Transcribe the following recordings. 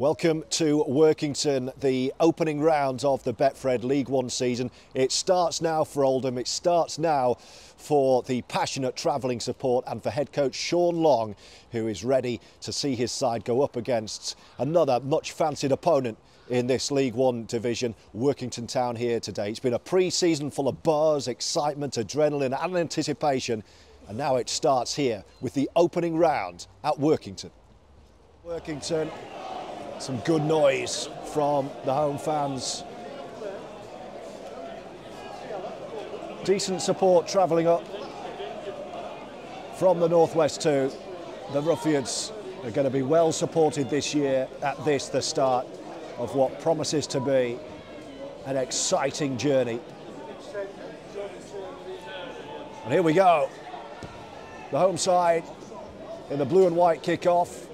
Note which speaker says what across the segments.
Speaker 1: Welcome to Workington, the opening round of the Betfred League One season. It starts now for Oldham, it starts now for the passionate travelling support and for head coach Sean Long, who is ready to see his side go up against another much fancied opponent in this League One division, Workington Town here today. It's been a pre-season full of buzz, excitement, adrenaline and anticipation, and now it starts here with the opening round at Workington. Workington some good noise from the home fans. Decent support travelling up from the northwest too. The Roughyeds are going to be well supported this year at this, the start of what promises to be an exciting journey. And here we go. The home side in the blue and white kick-off.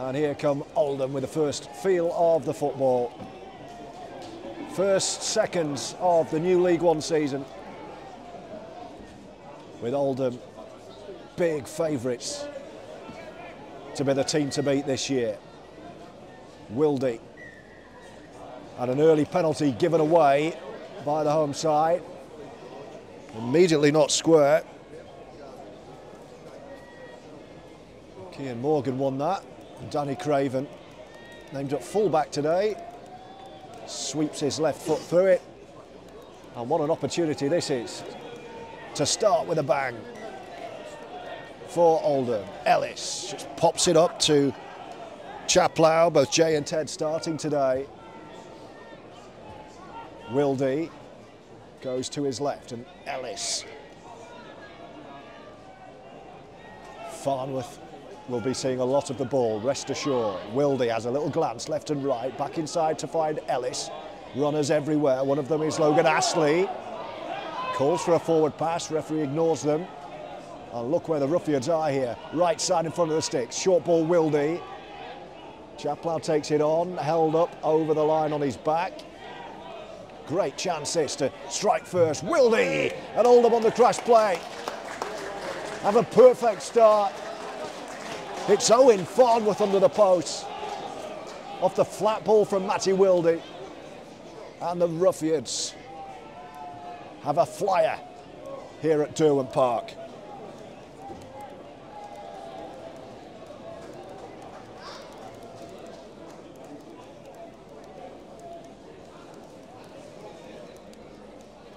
Speaker 1: And here come Oldham with the first feel of the football. First seconds of the new League One season. With Oldham big favourites to be the team to beat this year. Wildie. And an early penalty given away by the home side. Immediately not square. Kian Morgan won that. Danny Craven, named at fullback today, sweeps his left foot through it. And what an opportunity this is to start with a bang for Oldham. Ellis just pops it up to Chaplow, both Jay and Ted starting today. Wildie goes to his left and Ellis. Farnworth will be seeing a lot of the ball, rest assured. Wildie has a little glance left and right, back inside to find Ellis. Runners everywhere, one of them is Logan Astley. Calls for a forward pass, referee ignores them. And look where the Roughyeds are here, right side in front of the sticks. Short ball Wildie. Chaplow takes it on, held up over the line on his back. Great chance this to strike first. Wildie and Oldham on the crash play. Have a perfect start it's Owen Farnworth under the post. Off the flat ball from Matty Wildie. And the Roughyeds have a flyer here at Derwent Park.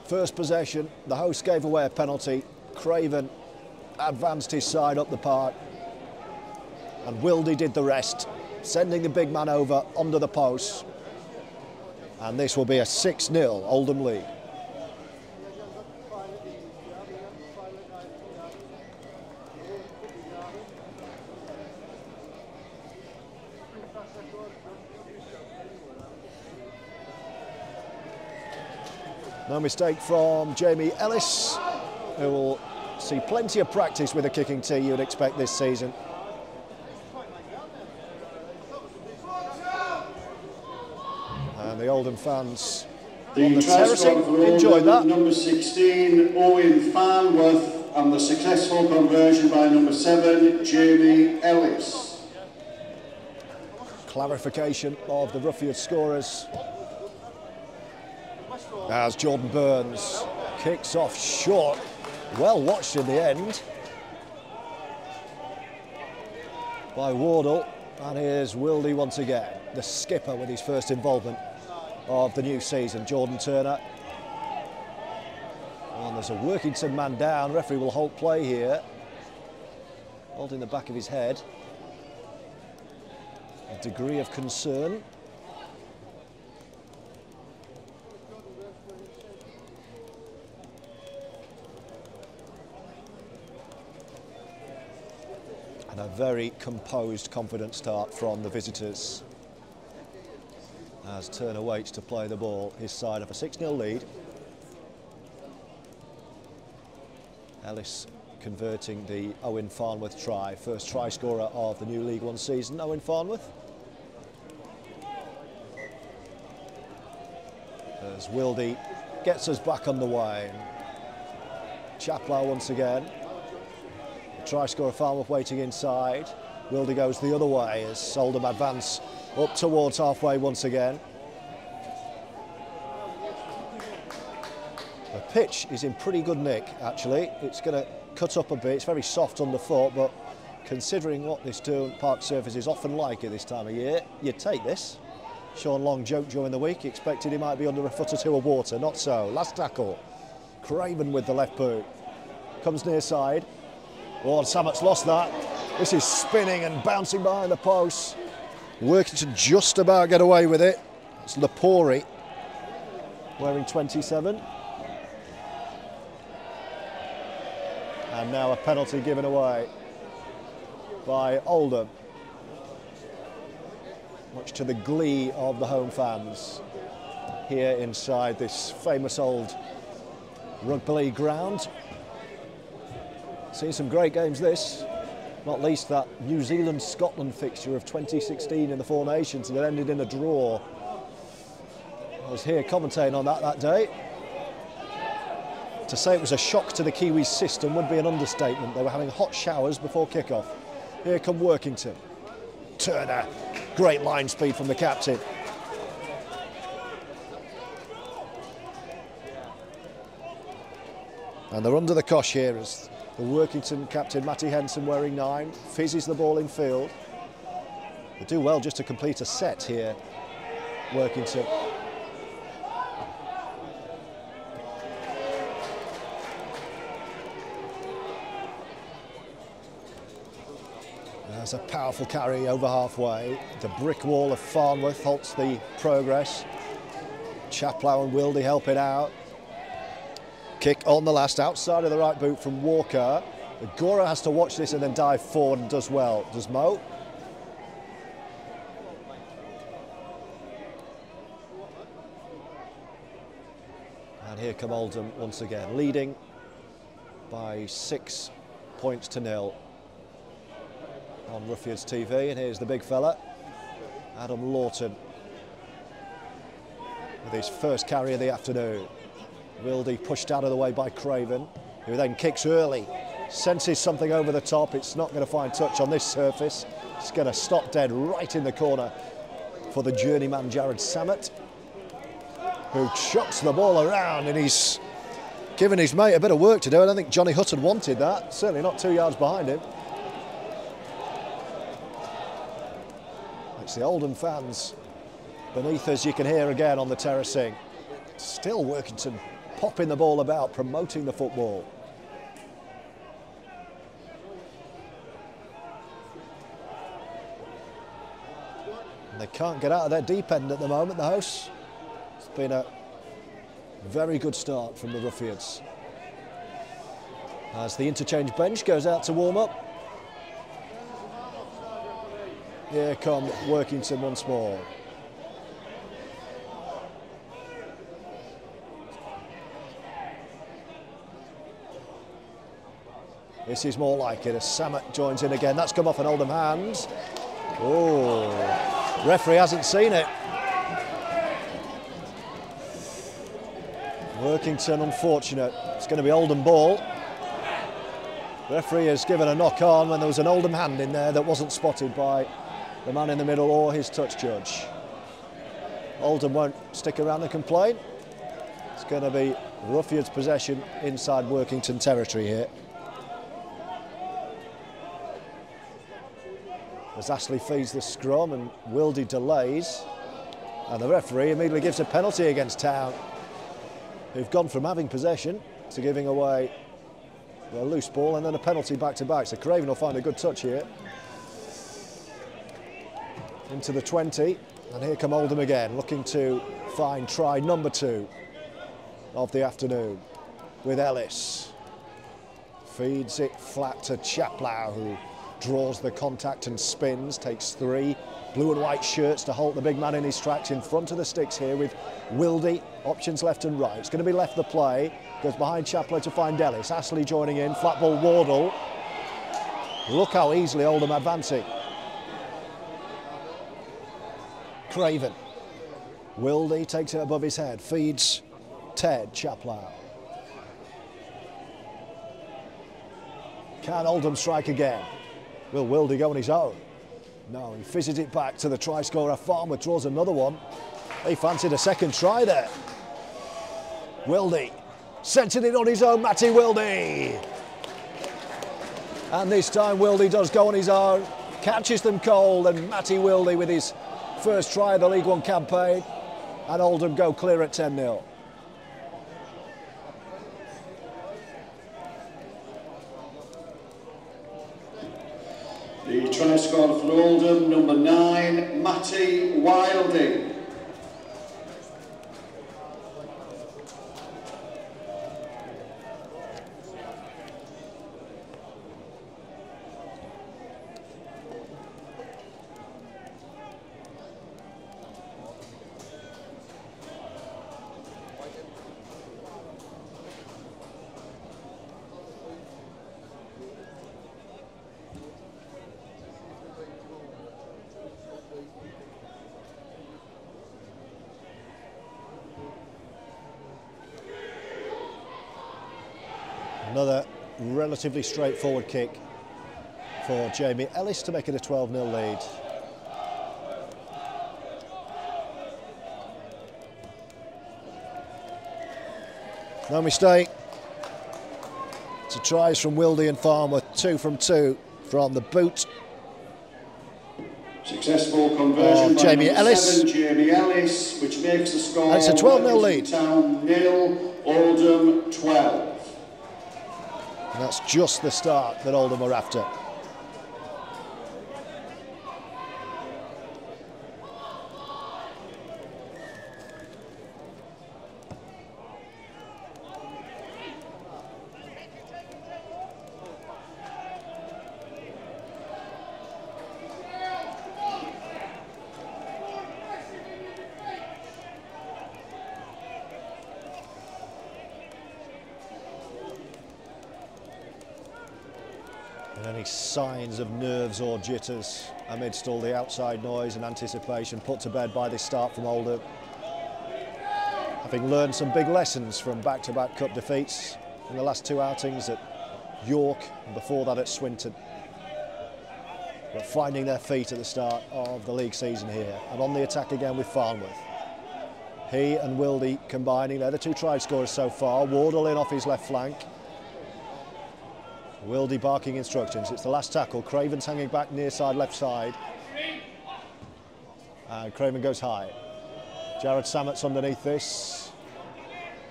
Speaker 1: First possession, the host gave away a penalty. Craven advanced his side up the park and Wildie did the rest, sending the big man over under the post. And this will be a 6-0 Oldham lead. No mistake from Jamie Ellis, who will see plenty of practice with a kicking tee you'd expect this season. Fans the on the terracing enjoyed that.
Speaker 2: Number 16, Owen Farnworth, and the successful conversion by number 7, Jamie Ellis.
Speaker 1: Clarification of the Ruffian scorers as Jordan Burns kicks off short. Well watched in the end by Wardle. And here's Wildie once again, the skipper with his first involvement of the new season, Jordan Turner. And there's a Workington man down. Referee will halt play here. Holding the back of his head. A degree of concern. And a very composed, confident start from the visitors as Turner waits to play the ball his side of a 6-0 lead. Ellis converting the Owen Farnworth try, first try scorer of the new League One season, Owen Farnworth. As Wildie gets us back on the way. Chaplow once again. try scorer Farnworth waiting inside. Wildie goes the other way as Oldham advance up towards halfway once again. The pitch is in pretty good nick, actually. It's going to cut up a bit. It's very soft underfoot, but considering what this Park surface is often like at this time of year, you'd take this. Sean Long joked during the week, he expected he might be under a foot or two of water. Not so. Last tackle. Craven with the left boot. Comes near side. Oh, and Sammut's lost that. This is spinning and bouncing behind the post. Workington just about get away with it. It's Lapori wearing 27. And now a penalty given away by Oldham. Much to the glee of the home fans here inside this famous old rugby ground. Seen some great games this, not least that New Zealand-Scotland fixture of 2016 in the Four Nations that ended in a draw. I was here commentating on that that day. To say it was a shock to the Kiwis system would be an understatement. They were having hot showers before kick-off. Here come Workington. Turner, great line speed from the captain. And they're under the cosh here as the Workington captain Matty Henson wearing nine fizzes the ball in field. They do well just to complete a set here, Workington. There's a powerful carry over halfway. The brick wall of Farnworth halts the progress. Chaplow and Wildie help it out. Kick on the last, outside of the right boot from Walker. Gora has to watch this and then dive forward and does well. Does Mo? And here come Oldham once again, leading by six points to nil on Roughyeds TV. And here's the big fella, Adam Lawton, with his first carry of the afternoon. Wildie pushed out of the way by Craven, who then kicks early, senses something over the top. It's not going to find touch on this surface. It's going to stop dead right in the corner for the journeyman Jarrod Sammut, who chucks the ball around and he's giving his mate a bit of work to do. I don't think Johnny Hutton wanted that, certainly not two yards behind him. It's the Oldham fans beneath us, you can hear again on the terracing. Still Workington popping the ball about, promoting the football. And they can't get out of their deep end at the moment, the hosts. It's been a very good start from the Roughyeds. As the interchange bench goes out to warm up. Here come Workington once more. This is more like it as Sammut joins in again. That's come off an Oldham hands. Oh, referee hasn't seen it. Workington unfortunate. It's going to be Oldham ball. Referee has given a knock on when there was an Oldham hand in there that wasn't spotted by the man in the middle or his touch judge. Oldham won't stick around and complain. It's going to be Roughyeds possession inside Workington territory here. As Astley feeds the scrum and Wildie delays. And the referee immediately gives a penalty against Town, who've gone from having possession to giving away a loose ball and then a penalty back to back. So Craven will find a good touch here. Into the 20, and here come Oldham again, looking to find try number two of the afternoon with Ellis. Feeds it flat to Chaplow, who draws the contact and spins, takes three blue and white shirts to halt the big man in his tracks in front of the sticks here with Wildie, options left and right. It's going to be left the play, goes behind Chaplow to find Ellis. Astley joining in, flat ball Wardle. Look how easily Oldham advancing. Craven. Wildie takes it above his head, feeds Ted Chaplow. Can Oldham strike again? Will Wildie go on his own? No, he fizzes it back to the try scorer. Farmer draws another one. He fancied a second try there. Wildie sensing it on his own, Matty Wildie. And this time Wildie does go on his own, catches them cold, and Matty Wildie with his first try of the League One campaign. And Oldham go clear at 10
Speaker 2: The try scorer for Oldham, number nine, Matty Wildie.
Speaker 1: Another relatively straightforward kick for Jamie Ellis to make it a 12 0 lead. No mistake. It's a tries from Wildie and Farmer, two from two from the boot.
Speaker 2: Successful conversion
Speaker 1: Oh, Jamie Ellis.
Speaker 2: seven, Jamie Ellis, which makes the score.
Speaker 1: And it's a 12-0 lead.
Speaker 2: Town nil, Oldham 12.
Speaker 1: That's just the start that Oldham are after. And any signs of nerves or jitters amidst all the outside noise and anticipation put to bed by this start from Oldham. Having learned some big lessons from back-to-back cup defeats in the last two outings at York and before that at Swinton. But finding their feet at the start of the league season here and on the attack again with Farnworth. He and Wildie combining, they're the two try scorers so far. Wardle in off his left flank. Wildie barking instructions. It's the last tackle. Craven's hanging back near side, left side. And Craven goes high. Jarrod Sammut's underneath this.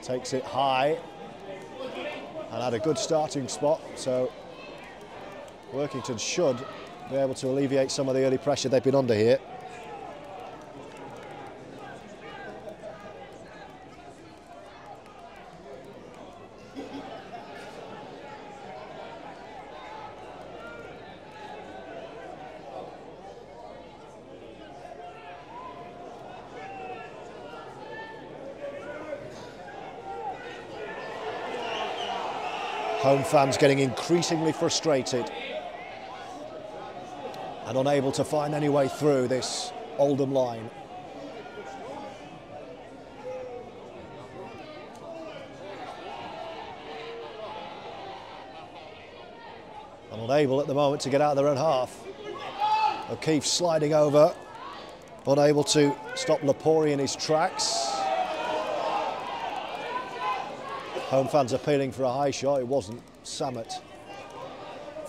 Speaker 1: Takes it high. And had a good starting spot. So Workington should be able to alleviate some of the early pressure they've been under here. Home fans getting increasingly frustrated and unable to find any way through this Oldham line. And unable at the moment to get out of their own half. O'Keefe sliding over, unable to stop Lapori in his tracks. Home fans appealing for a high shot, it wasn't. Sammut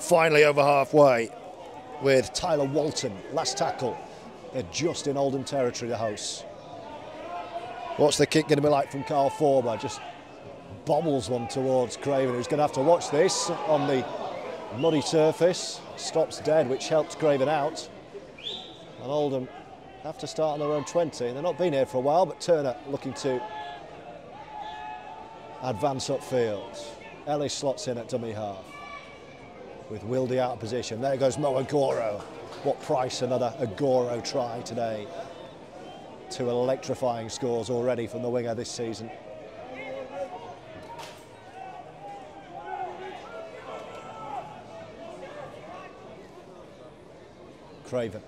Speaker 1: finally over halfway with Tyler Walton, last tackle. They're just in Oldham territory, the hosts. What's the kick going to be like from Carl Forber? Just bobbles one towards Craven, who's going to have to watch this on the muddy surface. Stops dead, which helps Craven out. And Oldham have to start on their own 20. They've not been here for a while, but Turner looking to advance upfield. Ellis slots in at dummy half with Wildie out of position. There goes Mo Agoro. What price another Agoro try today? Two electrifying scores already from the winger this season. Craven.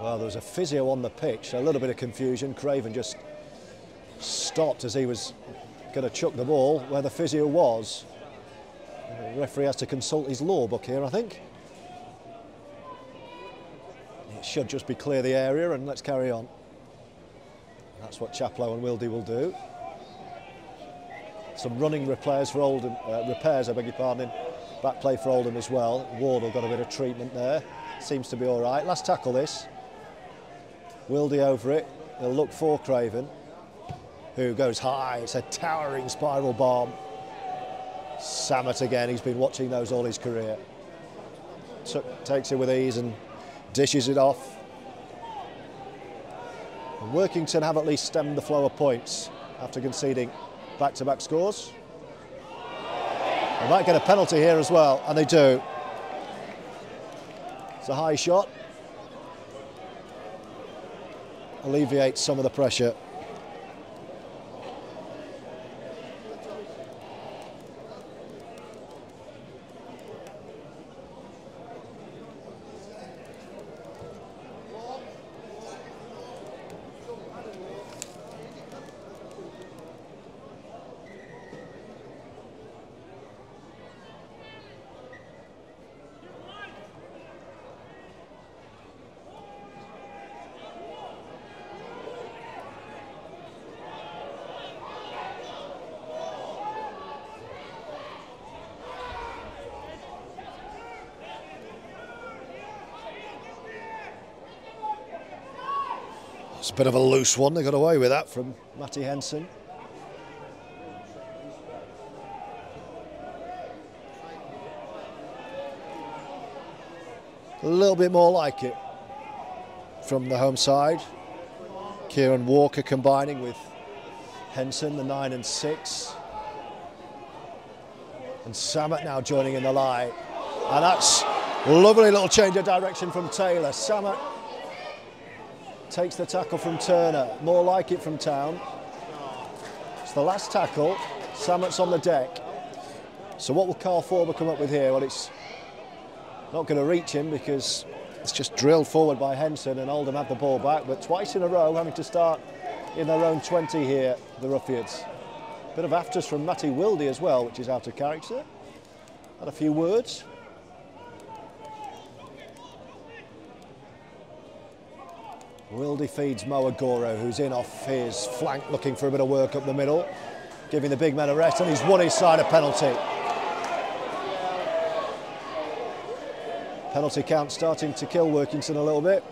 Speaker 1: Well, there was a physio on the pitch, a little bit of confusion. Craven just stopped as he was going to chuck the ball where the physio was. The referee has to consult his law book here, I think. It should just be clear the area and let's carry on. That's what Chaplow and Wildie will do. Some running repairs for Oldham, uh, repairs, I beg your pardon, back play for Oldham as well. Wardle got a bit of treatment there. Seems to be all right. Last tackle this. Wildie over it. He'll look for Craven, who goes high. It's a towering spiral bomb. Sammut again, he's been watching those all his career. Took, takes it with ease and dishes it off. And Workington have at least stemmed the flow of points after conceding back-to-back -back scores. They might get a penalty here as well, and they do. It's a high shot. Alleviates some of the pressure. Bit of a loose one. They got away with that from Matty Henson. A little bit more like it from the home side. Kieran Walker combining with Henson, the nine and six. And Sammut now joining in the line. And that's lovely little change of direction from Taylor. Sammut takes the tackle from Turner. More like it from Town. It's the last tackle. Sammut's on the deck. So what will Carl Forber come up with here? Well, it's not going to reach him because it's just drilled forward by Henson and Oldham have the ball back. But twice in a row having to start in their own 20 here, the Roughyeds. Bit of afters from Matty Wildie as well, which is out of character. Had a few words. Wildie feeds Mo Agoro, who's in off his flank looking for a bit of work up the middle, giving the big man a rest, and he's won his side a penalty. Penalty count starting to kill Workington a little bit.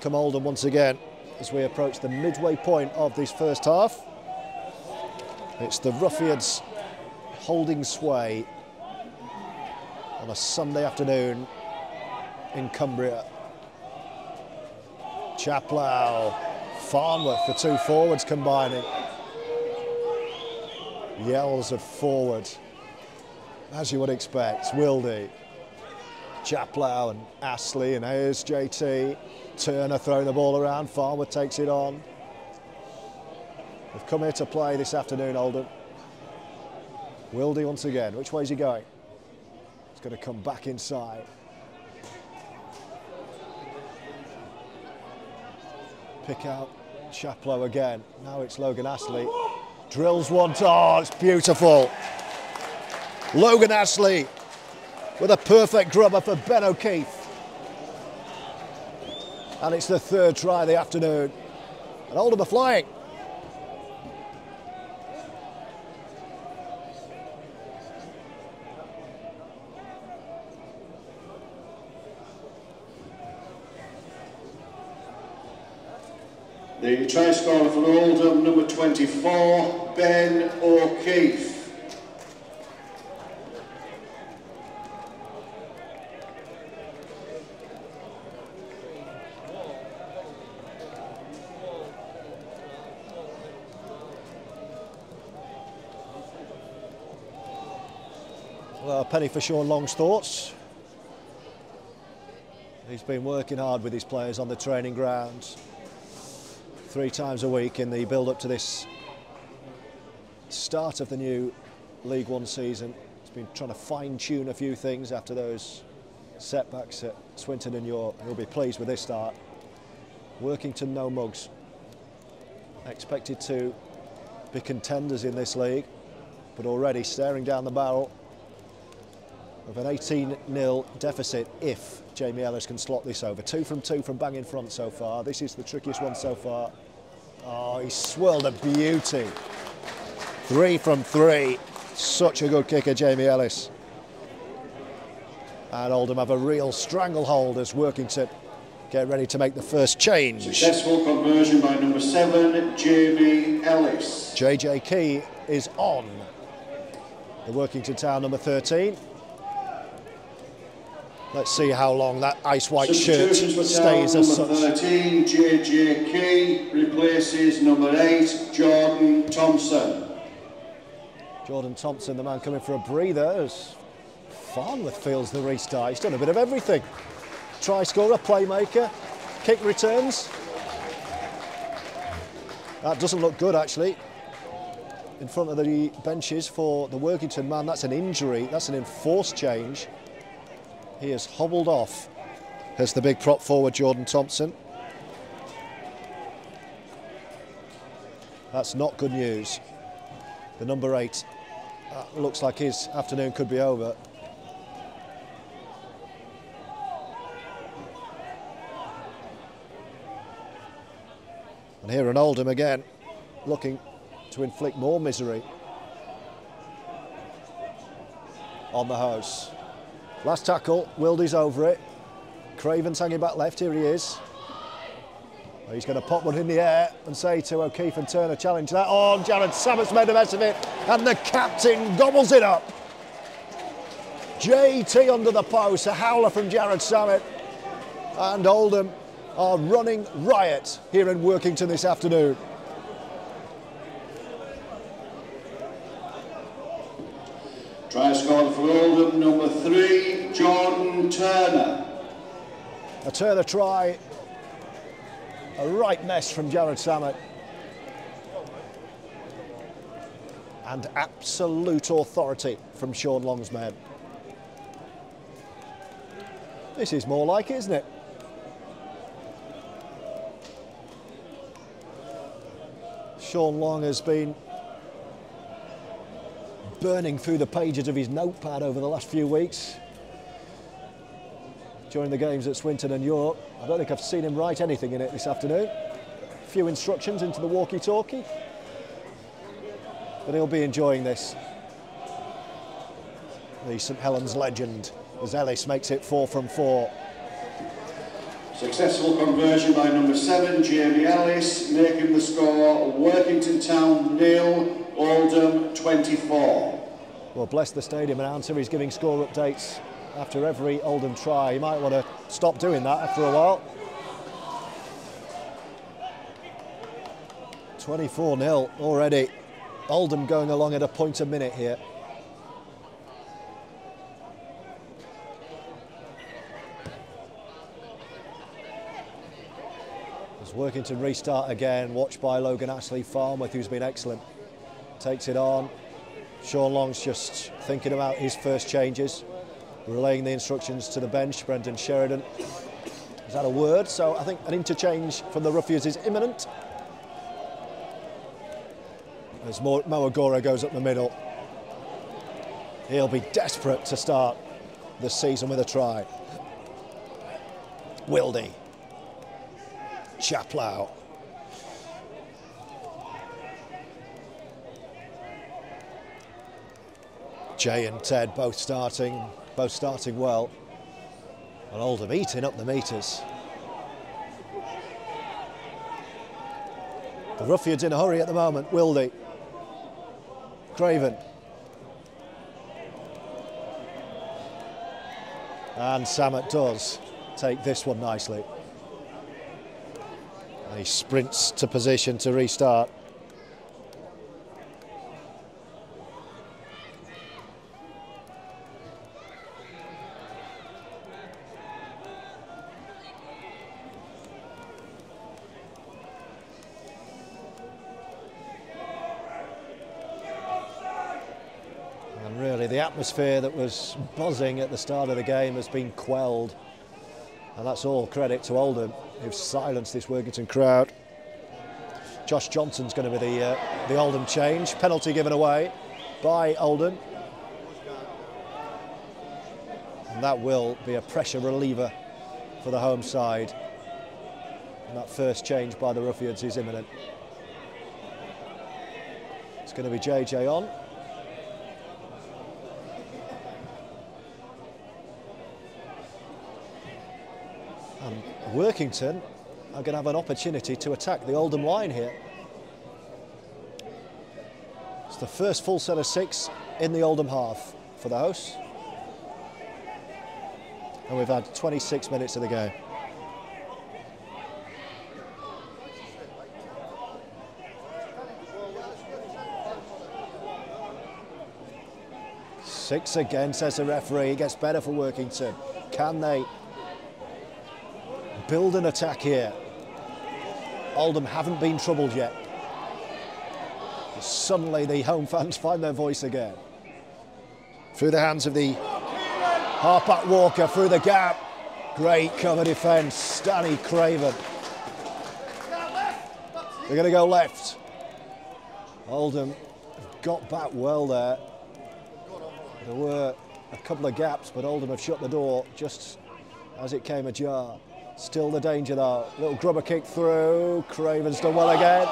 Speaker 1: Come Oldham once again as we approach the midway point of this first half. It's the Roughyeds holding sway on a Sunday afternoon in Cumbria. Chaplow, Farnworth, the two forwards combining. Yells of forward, as you would expect. Wildie, Chaplow and Astley, and here's JT. Turner throwing the ball around, Farmer takes it on. They've come here to play this afternoon, Oldham. Wildie once again, which way is he going? He's going to come back inside. Pick out Chaplow again. Now it's Logan Astley. Drills one, oh, it's beautiful. Logan Astley with a perfect grubber for Ben O'Keefe and it's the third try of the afternoon. And Oldham are flying.
Speaker 2: The try scorer for Oldham, number 24, Ben O'Keefe.
Speaker 1: Penny for Sean Long's thoughts. He's been working hard with his players on the training ground three times a week in the build up to this start of the new League One season. He's been trying to fine tune a few things after those setbacks at Swinton and York. He'll be pleased with this start. Workington no mugs. Expected to be contenders in this league, but already staring down the barrel of an 18-0 deficit if Jamie Ellis can slot this over. Two from two from bang in front so far. This is the trickiest one so far. Oh, he swirled a beauty. Three from three. Such a good kicker, Jamie Ellis. And Oldham have a real stranglehold as Workington get ready to make the first change.
Speaker 2: Successful conversion by number seven, Jamie Ellis.
Speaker 1: JJ Key is on. The Workington Town number 13. Let's see how long that ice white shirt stays as
Speaker 2: number
Speaker 1: such.
Speaker 2: 13, JJ Key replaces number eight, Jordan Thompson.
Speaker 1: Jordan Thompson, the man coming for a breather, as Farnworth feels the restart. He's done a bit of everything. Try scorer, playmaker, kick returns. That doesn't look good actually. In front of the benches for the Workington man, that's an injury, that's an enforced change. He has hobbled off as the big prop forward, Jordan Thompson. That's not good news. The number eight uh, looks like his afternoon could be over. And here an Oldham again, looking to inflict more misery on the house. Last tackle, Wildie's over it. Craven's hanging back left, here he is. He's going to pop one in the air and say to O'Keefe and Turner, challenge that. Oh, Jarrod Sammut's made a mess of it, and the captain gobbles it up. JT under the post, a howler from Jarrod Sammut. And Oldham are running riot here in Workington this afternoon.
Speaker 2: Try scored for Oldham, number three, Jordan Turner.
Speaker 1: A Turner try, a right mess from Jarrod Sammut. And absolute authority from Sean Long's men. This is more like, isn't it? Sean Long has been burning through the pages of his notepad over the last few weeks during the games at Swinton and York. I don't think I've seen him write anything in it this afternoon. A few instructions into the walkie-talkie. But he'll be enjoying this. The St Helens legend, as Ellis makes it four from four.
Speaker 2: Successful conversion by number seven, Jamie Ellis, making the score Workington Town nil, Oldham 24.
Speaker 1: Well, bless the stadium announcer, he's giving score updates after every Oldham try. You might want to stop doing that after a while. 24 0 already. Oldham going along at a point a minute here. As Workington restart again, watched by Logan Astley Farnworth, who's been excellent. Takes it on. Sean Long's just thinking about his first changes, relaying the instructions to the bench. Brendan Sheridan Is that a word, so I think an interchange from the Roughyeds is imminent. As Mo Moagora goes up the middle, he'll be desperate to start the season with a try. Wildie, Chaplow, Jay and Ted both starting, both starting well. And Oldham eating up the meters. The Roughyeds in a hurry at the moment. Wildie. Craven. And Sammut does take this one nicely. And he sprints to position to restart. Atmosphere that was buzzing at the start of the game has been quelled. And that's all credit to Oldham, who've silenced this Workington crowd. Josh Johnson's going to be the, uh, the Oldham change. Penalty given away by Oldham. And that will be a pressure reliever for the home side. And that first change by the Roughyeds is imminent. It's going to be JJ on. Workington are going to have an opportunity to attack the Oldham line here. It's the first full set of six in the Oldham half for the hosts. And we've had 26 minutes of the game. Six again, says the referee. It gets better for Workington. Can they build an attack here? Oldham haven't been troubled yet. Suddenly the home fans find their voice again. Through the hands of the halfback Walker, through the gap. Great cover defence, Danny Craven. They're going to go left. Oldham got back well there. There were a couple of gaps, but Oldham have shut the door just as it came ajar. Still the danger though. Little grubber kick through. Craven's done well again.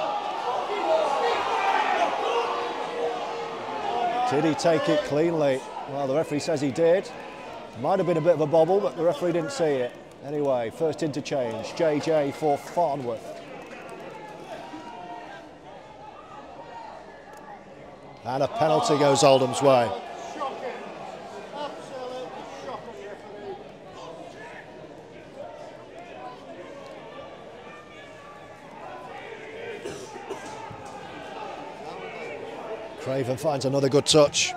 Speaker 1: Did he take it cleanly? Well, the referee says he did. Might have been a bit of a bobble, but the referee didn't see it. Anyway, first interchange. JJ for Farnworth. And a penalty goes Oldham's way. Craven finds another good touch.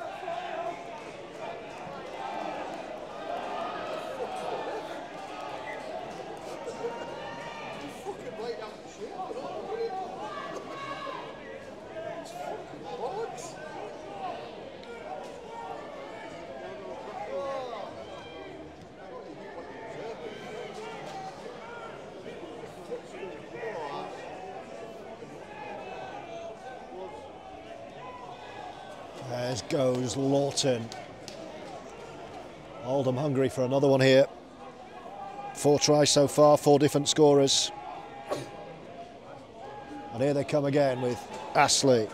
Speaker 1: There Lawton. Oldham hungry for another one here. Four tries so far, four different scorers. And here they come again with Astley.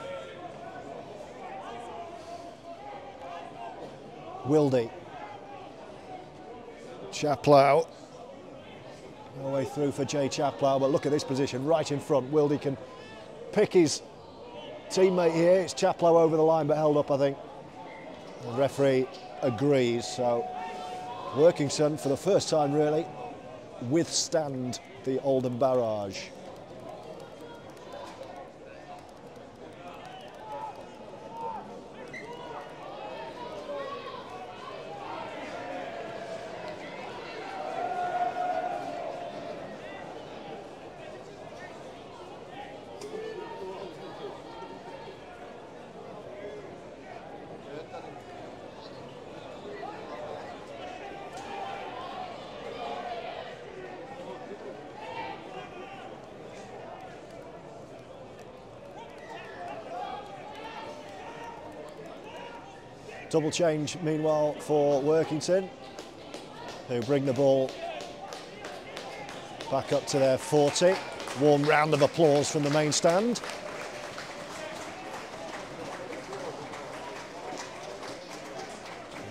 Speaker 1: Wildie. Chaplow. No way through for Jay Chaplow, but look at this position right in front. Wildie can pick his teammate here. It's Chaplow over the line, but held up, I think. The referee agrees. So, Workington, for the first time, really, withstand the Oldham barrage. Double change, meanwhile, for Workington, who bring the ball back up to their 40. Warm round of applause from the main stand.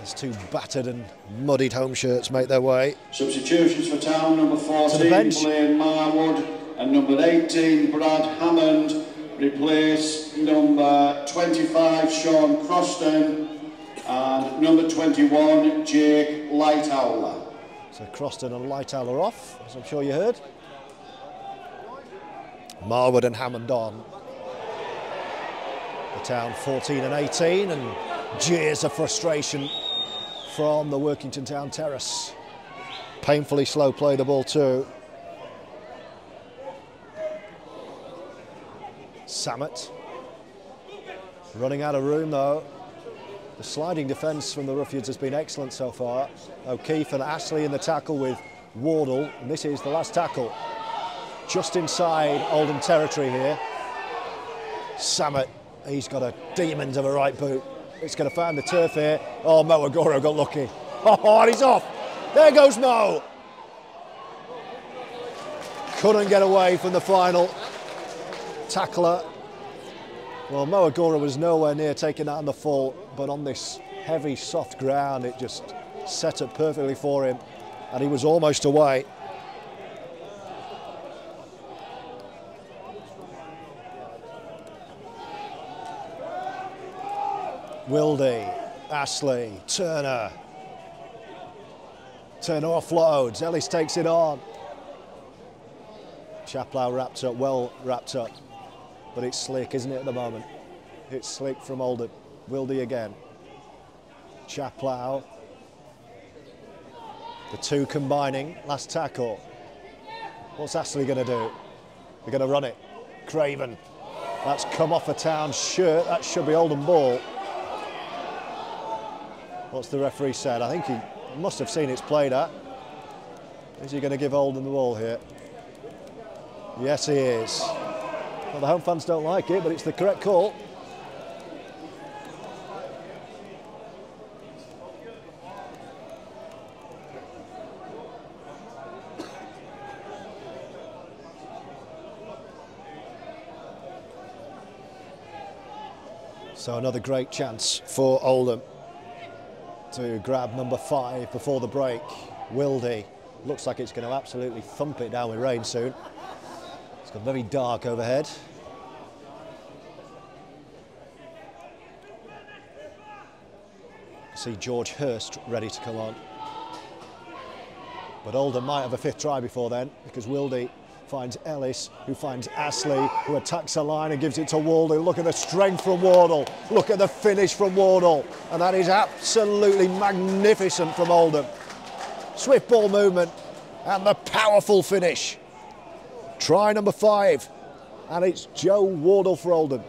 Speaker 1: As two battered and muddied home shirts make their way.
Speaker 2: Substitutions for Town, number 14, Blaine Marwood, and number 18, Brad Hammond, replace number 25, Sean Croston, number 21, Jake Lightowler.
Speaker 1: So Croston and Lightowler off, as I'm sure you heard. Marwood and Hammond on. The town 14 and 18 and jeers of frustration from the Workington Town terrace. Painfully slow play the ball too. Sammut running out of room though. The sliding defence from the Roughyeds has been excellent so far. O'Keefe and Astley in the tackle with Wardle. And this is the last tackle. Just inside Oldham territory here. Sammut, he's got a demons of a right boot. It's going to find the turf here. Oh, Mo Agoro got lucky. Oh, and he's off. There goes Mo. Couldn't get away from the final tackler. Well, Mo Agoro was nowhere near taking that on the full, but on this heavy, soft ground, it just set up perfectly for him, and he was almost away. Wildie, Astley, Turner. Turner offloads, Ellis takes it on. Chaplow wrapped up, well wrapped up. But it's slick, isn't it, at the moment? It's slick from Oldham. Wildie again. Chaplow. The two combining. Last tackle. What's Astley going to do? They're going to run it. Craven. That's come off a town shirt. That should be Oldham ball. What's the referee said? I think he must have seen it's played at. Is he going to give Oldham the ball here? Yes, he is. Well, the home fans don't like it, but it's the correct call. So another great chance for Oldham to grab number five before the break. Wildie looks like it's going to absolutely thump it down with rain soon. It's got very dark overhead. See George Hirst ready to come on. But Oldham might have a fifth try before then because Wildie finds Ellis, who finds Astley, who attacks a line and gives it to Wardle. Look at the strength from Wardle. Look at the finish from Wardle. And that is absolutely magnificent from Oldham. Swift ball movement and the powerful finish. Try number five. And it's Joe Wardle for Oldham.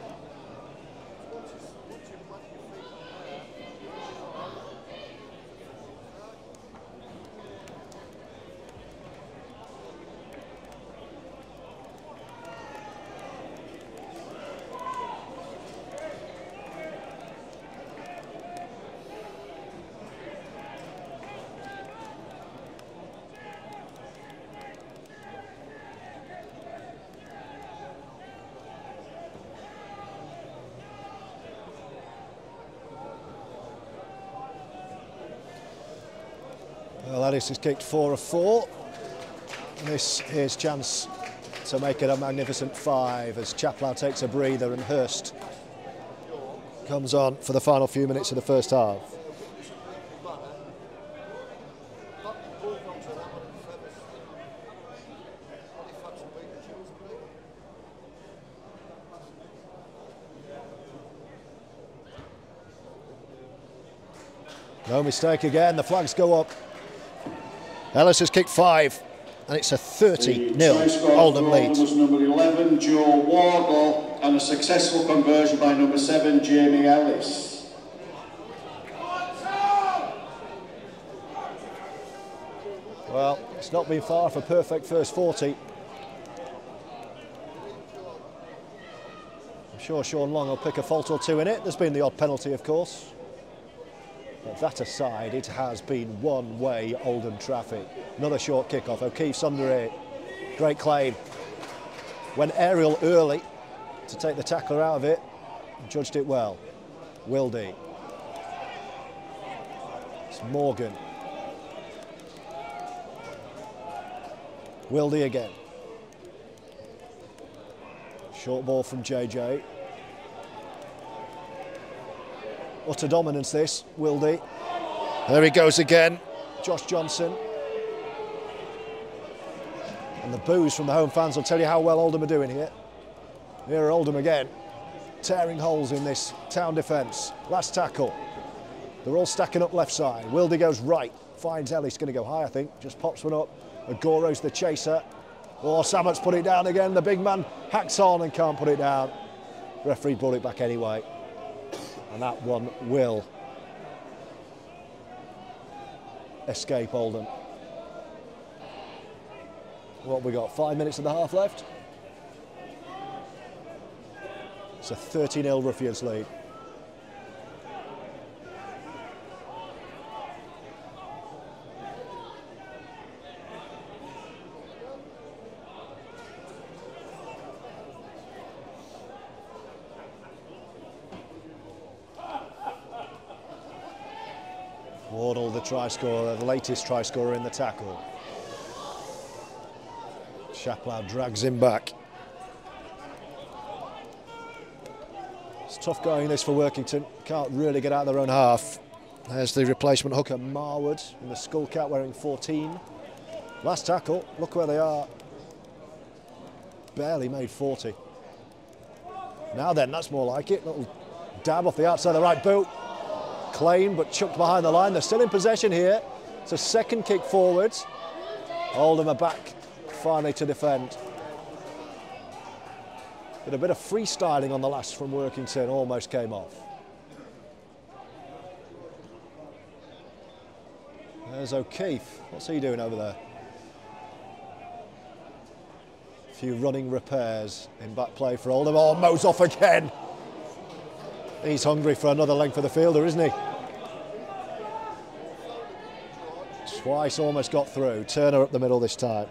Speaker 1: Ellis has kicked four of four. This is chance to make it a magnificent five as Chaplow takes a breather and Hirst comes on for the final few minutes of the first half. No mistake again, the flags go up. Ellis has kicked five, and it's a 30 0 Oldham lead.
Speaker 2: was number 11, Joe Wardle, and a successful conversion by number 7, Jamie Ellis.
Speaker 1: Well, it's not been far for perfect first 40. I'm sure Sean Long will pick a fault or two in it. There's been the odd penalty, of course. But that aside, it has been one-way Oldham traffic. Another short kick-off. O'Keefe's under it. Great claim. Went aerial early to take the tackler out of it. Judged it well. Wildie. It's Morgan. Wildie again. Short ball from JJ. Utter dominance this, Wildie. There he goes again, Josh Johnson. And the boos from the home fans will tell you how well Oldham are doing here. Here are Oldham again, tearing holes in this town defence. Last tackle. They're all stacking up left side. Wildie goes right, finds Ellis, going to go high, I think. Just pops one up. Agoro's the chaser. Oh, Sammut's put it down again. The big man hacks on and can't put it down. Referee brought it back anyway and that one will escape Oldham. What we got? Five minutes of the half left. It's a 13 0 Roughyeds lead. The try scorer, the latest try scorer in the tackle. Chaplow drags him back. It's tough going this for Workington. Can't really get out of their own half. There's the replacement hooker Marwood in the skull cap wearing 14. Last tackle, look where they are. Barely made 40. Now then, that's more like it. Little dab off the outside of the right boot claimed but chucked behind the line. They're still in possession here. It's a second kick forwards. Oldham are back finally to defend. Did a bit of freestyling on the last from Workington, almost came off. There's O'Keefe. What's he doing over there? A few running repairs in back play for Oldham. Oh, Mo's off again. He's hungry for another length of the fielder, isn't he? Twice almost got through. Turner up the middle this time.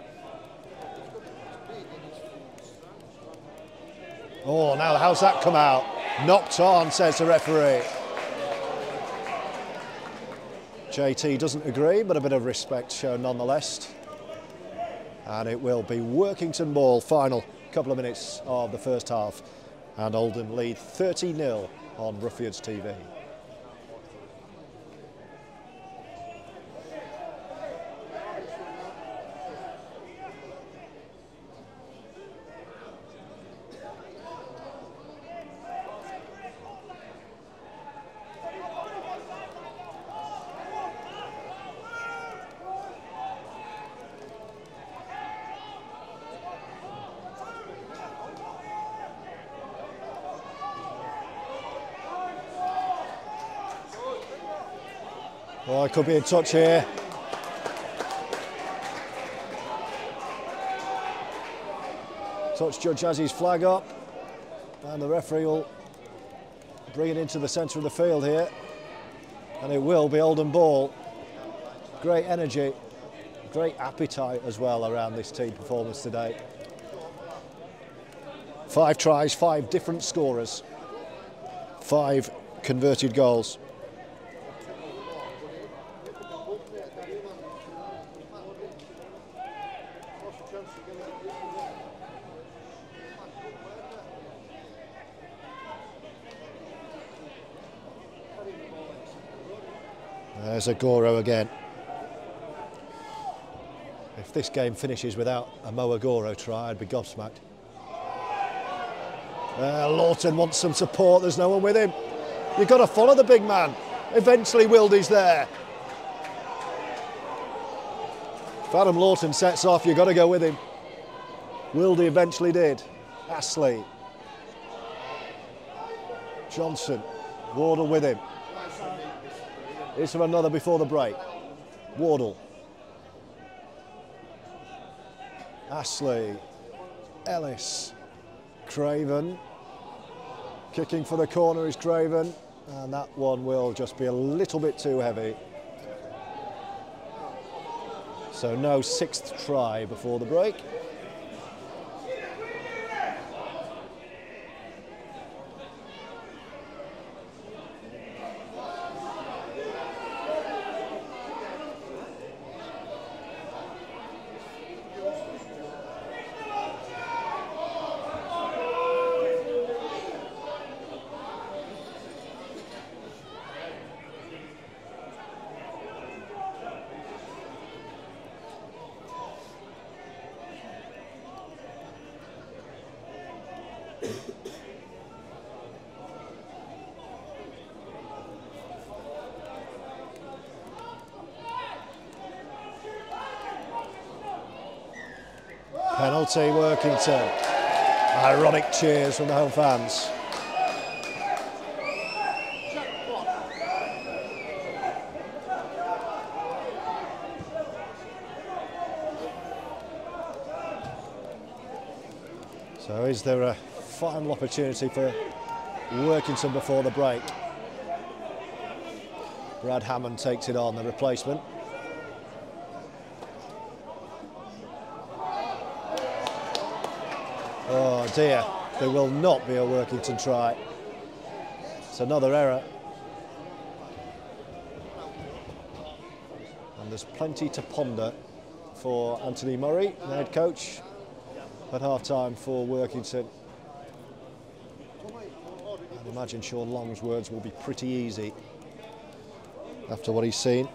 Speaker 1: Oh, now how's that come out? Knocked on, says the referee. JT doesn't agree, but a bit of respect shown nonetheless. And it will be Workington ball, final couple of minutes of the first half. And Oldham lead 30 0 on Roughyeds TV. Could be a touch here. Touch judge has his flag up and the referee will bring it into the centre of the field here and it will be Oldham ball. Great energy, great appetite as well around this team performance today. Five tries, five different scorers, five converted goals. There's Agoro again. If this game finishes without a Mo Agoro try, I'd be gobsmacked. Uh, Lawton wants some support, there's no one with him. You've got to follow the big man. Eventually Wildie's there. If Adam Lawton sets off, you've got to go with him. Wildie eventually did. Astley. Johnson. Wardle with him. Is there another before the break? Wardle. Astley. Ellis. Craven. Kicking for the corner is Craven. And that one will just be a little bit too heavy. So no sixth try before the break. penalty Workington. Ironic cheers from the home fans. So is there a final opportunity for Workington before the break? Brad Hammond takes it on, the replacement. Dear, there will not be a Workington try. It's another error. And there's plenty to ponder for Anthony Murray, the head coach, at half-time for Workington. I imagine Sean Long's words will be pretty easy after what he's seen.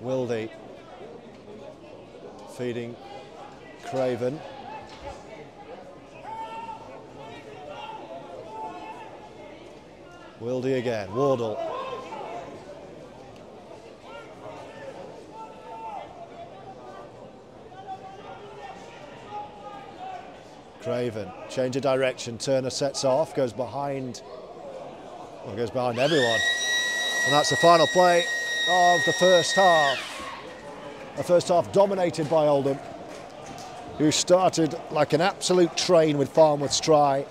Speaker 1: Wildie feeding Craven. Wildie again, Wardle. Craven, change of direction, Turner sets off, goes behind, well, goes behind everyone. And that's the final play of the first half. The first half dominated by Oldham, who started like an absolute train with Farnworth's try.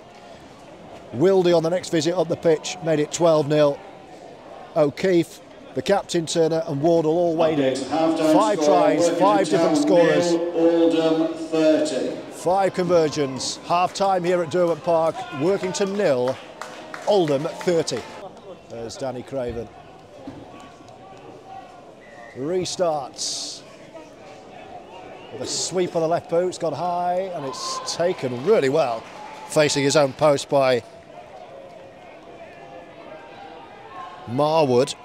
Speaker 1: Wildie on the next visit up the pitch made it 12-0. O'Keefe, the captain Turner and Wardle all in. Five tries, five different scorers.
Speaker 2: Oldham 30.
Speaker 1: Five conversions. Half time here at Derwent Park. Workington nil. Oldham 30. There's Danny Craven. Restarts. A sweep on the left boot. It's gone high and it's taken really well. Facing his own post by Marwood.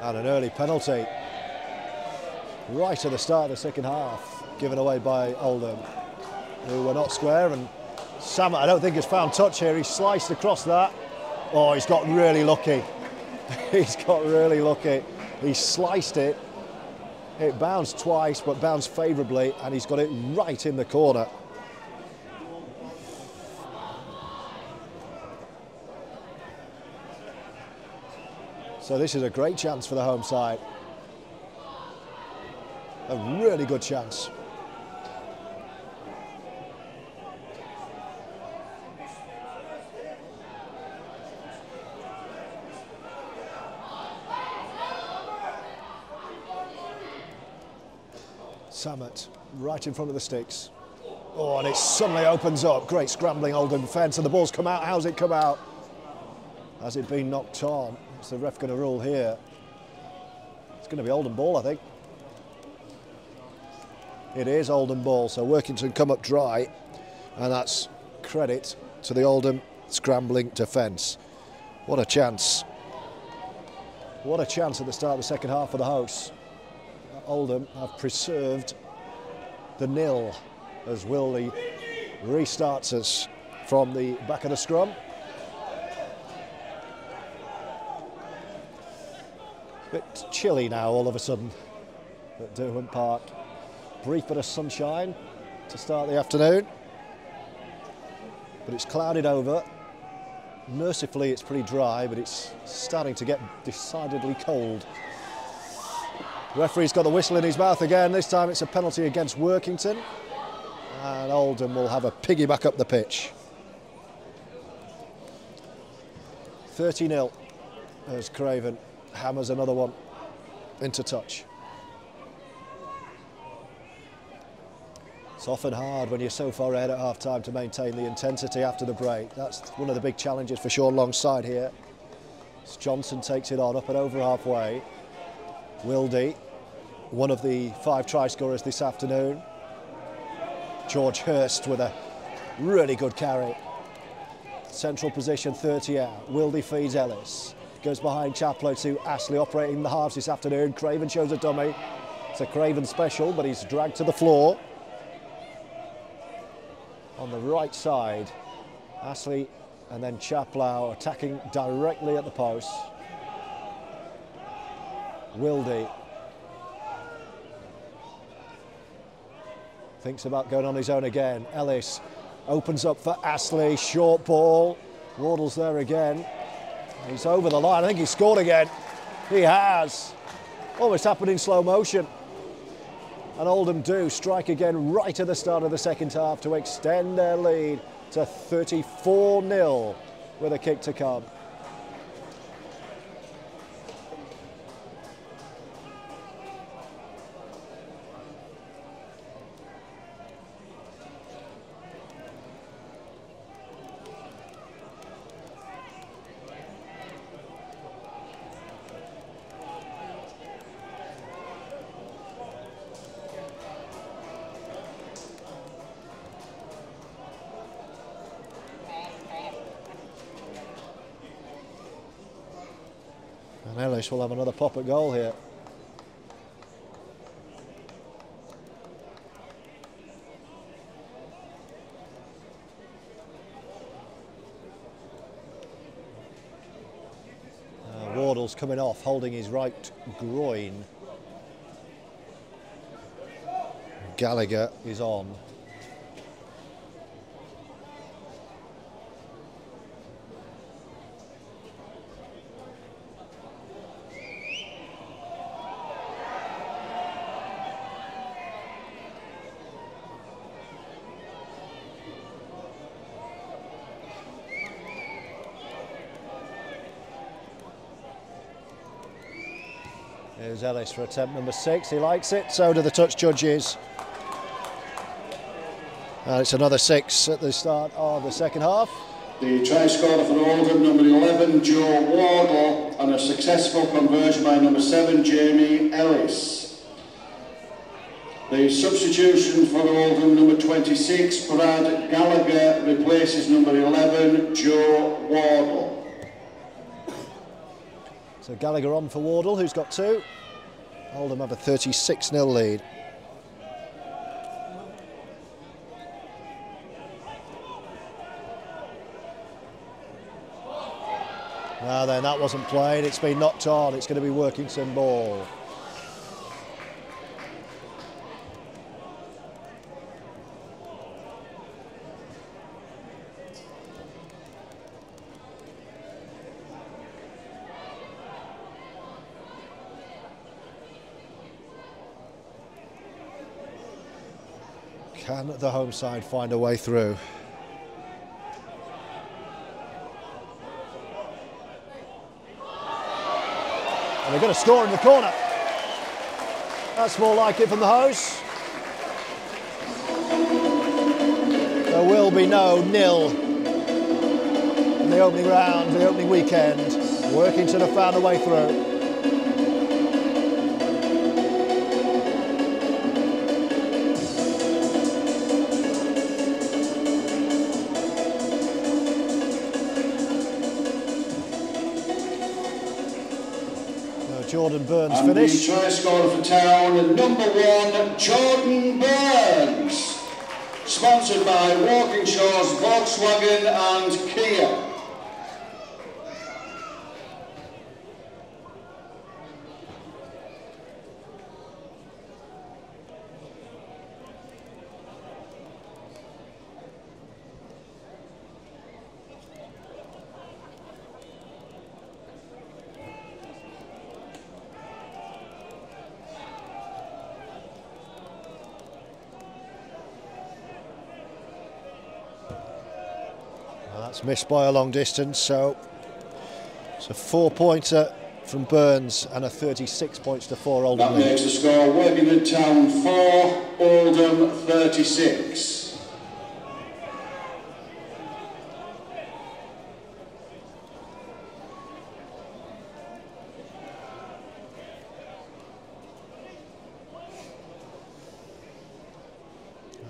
Speaker 1: And an early penalty right at the start of the second half, given away by Oldham, who were not square. And Sam, I don't think has found touch here. He sliced across that. Oh, he's got really lucky. he's got really lucky. He sliced it. It bounced twice, but bounced favourably, and he's got it right in the corner. So this is a great chance for the home side. A really good chance. Sammut right in front of the sticks. Oh, and it suddenly opens up. Great scrambling Oldham defence, and the ball's come out. How's it come out? Has it been knocked on? What's the ref going to rule here? It's going to be Oldham ball, I think. It is Oldham ball, so Workington come up dry, and that's credit to the Oldham scrambling defence. What a chance. What a chance at the start of the second half for the hosts. Oldham have preserved the nil as Wildie restarts us from the back of the scrum. bit chilly now all of a sudden at Derwent Park. Brief bit of sunshine to start the afternoon, but it's clouded over. Mercifully, it's pretty dry, but it's starting to get decidedly cold. Referee's got the whistle in his mouth again. This time it's a penalty against Workington. And Oldham will have a piggyback up the pitch. 30 0 as Craven hammers another one into touch. It's often hard when you're so far ahead at half time to maintain the intensity after the break. That's one of the big challenges for Sean Longside here. As Johnson takes it on up and over halfway. Wildie, one of the five try scorers this afternoon. George Hirst with a really good carry. Central position 30 out. Wildie feeds Ellis goes behind Chaplow to Astley operating the halves this afternoon. Craven shows a dummy. It's a Craven special, but he's dragged to the floor. On the right side, Astley and then Chaplow attacking directly at the post. Wildie thinks about going on his own again. Ellis Opens up for Astley, short ball. Wardle's there again. He's over the line. I think he scored again. He has. Almost happened in slow motion. And Oldham do strike again right at the start of the second half to extend their lead to 34 0 with a kick to come. We will have another pop at goal here. Uh, Wardle's coming off, holding his right groin. Gallagher is on. Here's Ellis for attempt number six. He likes it, so do the touch judges. And it's another six at the start of the second half.
Speaker 2: The try scorer for Oldham, number 11, Joe Wardle, and a successful conversion by number 7, Jamie Ellis. The substitution for Oldham, number 26, Brad Gallagher, replaces number 11, Joe Wardle.
Speaker 1: So Gallagher on for Wardle, who's got two. Oldham have a 36-0 lead. Now then, that wasn't played. It's been knocked on. It's going to be Workington ball. Can the home side find a way through? And they're going to score in the corner. That's more like it from the house. There will be no nil in the opening round, the opening weekend. Workington have found a way through. Jordan Burns
Speaker 2: and
Speaker 1: finish.
Speaker 2: The try scorer for town, number one, Jordan Burns. Sponsored by Walkinshaws, Volkswagen and Kia.
Speaker 1: Missed by a long distance, so it's a four-pointer from Burns and a 36 points to four Oldham.
Speaker 2: That makes the score Workington Town 4, Oldham 36.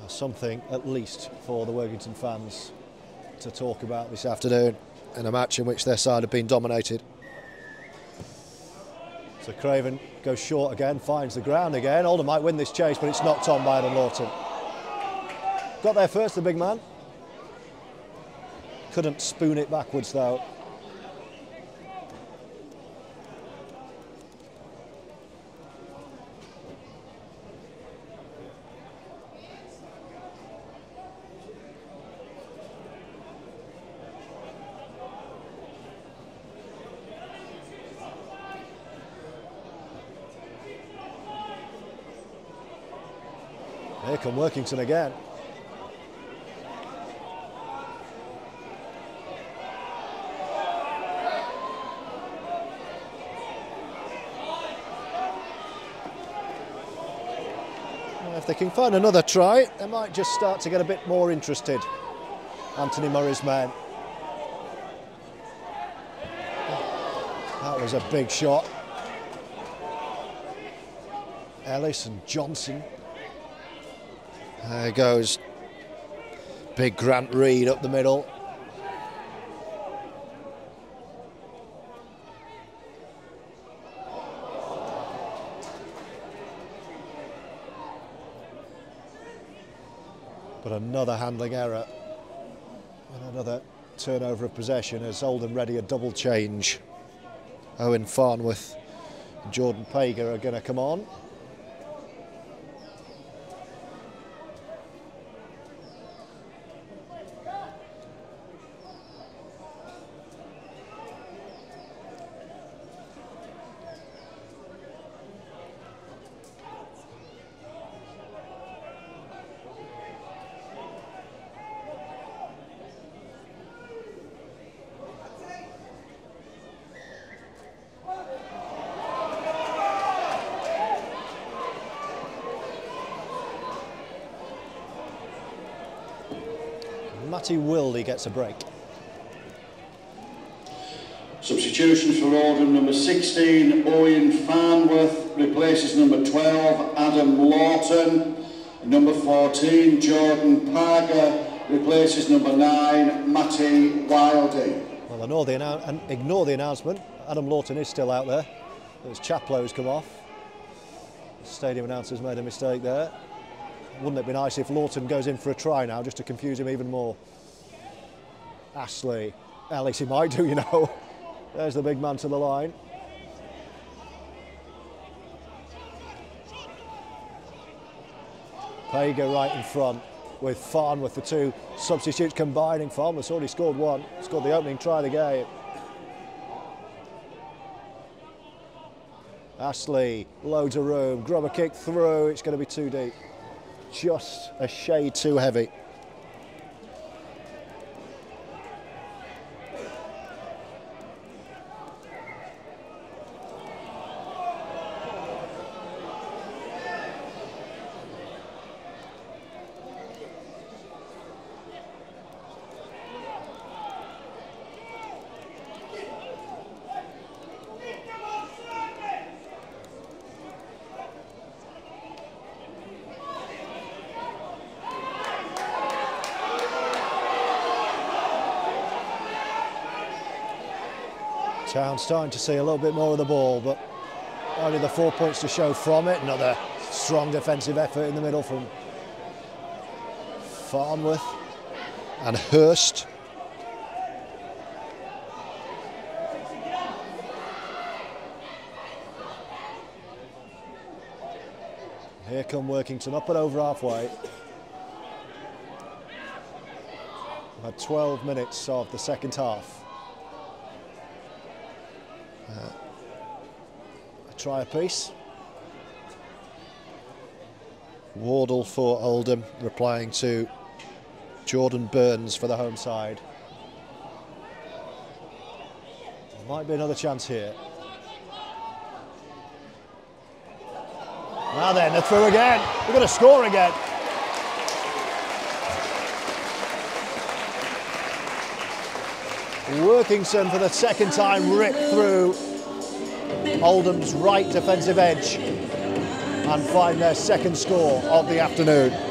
Speaker 1: Something at least for the Workington fans to talk about this afternoon in a match in which their side have been dominated. So Craven goes short again, finds the ground again. Oldham might win this chase, but it's knocked on by Adam Lawton. Got there first, the big man. Couldn't spoon it backwards though. Come Workington again. If they can find another try, they might just start to get a bit more interested. Anthony Murray's man. That was a big shot. Ellis and Johnson. There goes big Grant Reid up the middle. But another handling error and another turnover of possession as Oldham ready a double change. Owen Farnworth and Jordan Pager are going to come on. Matty Wildie gets a break.
Speaker 2: Substitutions for Oldham, number 16, Owen Farnworth replaces number 12, Adam Lawton. Number 14, Jordan Parker replaces number 9, Matty Wilding.
Speaker 1: Well, ignore the, ignore the announcement. Adam Lawton is still out there. There's Chaplow's come off. The stadium announcers made a mistake there. Wouldn't it be nice if Lawton goes in for a try now, just to confuse him even more? Astley, least he might do, you know. There's the big man to the line. Pager right in front with Farnworth, the two substitutes combining. Farnworth's already scored one, scored the opening try of the game. Astley, loads of room, a kick through, it's going to be too deep just a shade too heavy. Town starting to see a little bit more of the ball, but only the four points to show from it. Another strong defensive effort in the middle from Farnworth and Hirst. Here come Workington up and over halfway. We've Had 12 minutes of the second half. Uh, a try apiece. Wardle for Oldham, replying to Jordan Burns for the home side. Might be another chance here. Now then, they're through again. We're going to score again. Workington for the second time ripped through Oldham's right defensive edge and find their second score of the afternoon.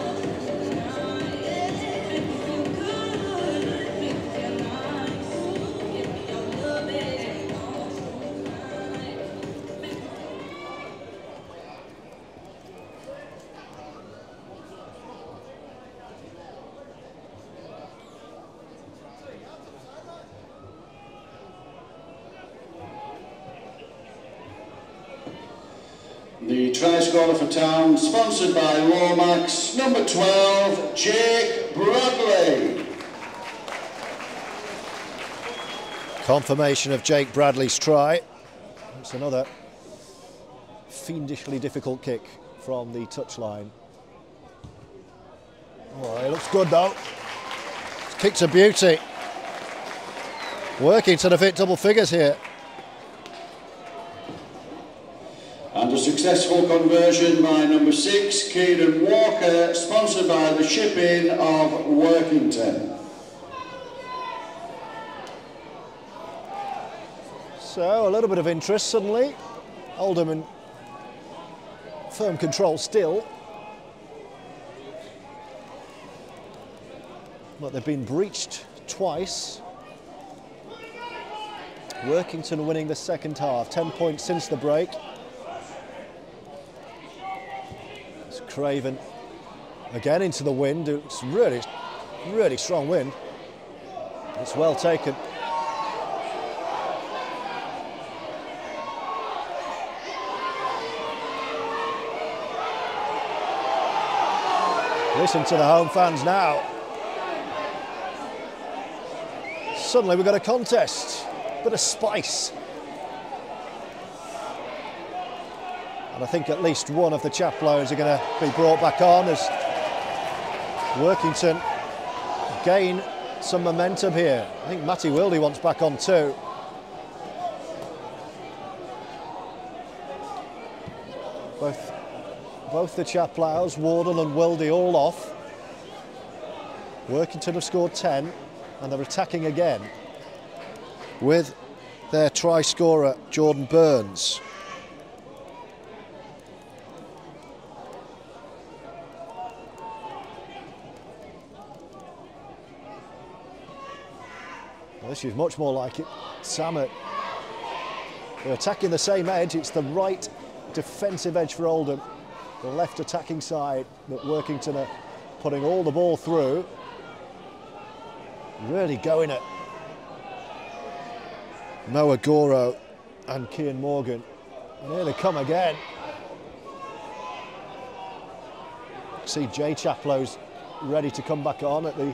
Speaker 2: Sponsored by Lomax, number 12, Jake Bradley.
Speaker 1: Confirmation of Jake Bradley's try. It's another fiendishly difficult kick from the touchline. Well, it looks good though. Kick's a beauty. Working to the fit double figures here.
Speaker 2: And a successful conversion by number six, Kieran Walker, sponsored by the Shipping of Workington.
Speaker 1: So a little bit of interest suddenly. Alderman firm control still. But they've been breached twice. Workington winning the second half, 10 points since the break. It's Craven again into the wind. It's really, really strong wind. It's well taken. Listen to the home fans now. Suddenly we've got a contest, bit of spice. And I think at least one of the Chaplows are going to be brought back on as Workington gain some momentum here. I think Matty Wildie wants back on too. Both both the Chaplows, Wardle and Wildie all off. Workington have scored 10 and they're attacking again with their try scorer Jordan Burns. This is much more like it. Sammut. They're attacking the same edge. It's the right defensive edge for Oldham the left attacking side that Workington are putting all the ball through. Really going at Mo Agoro and Kian Morgan. And here they come again. See Jay Chaplow's ready to come back on at the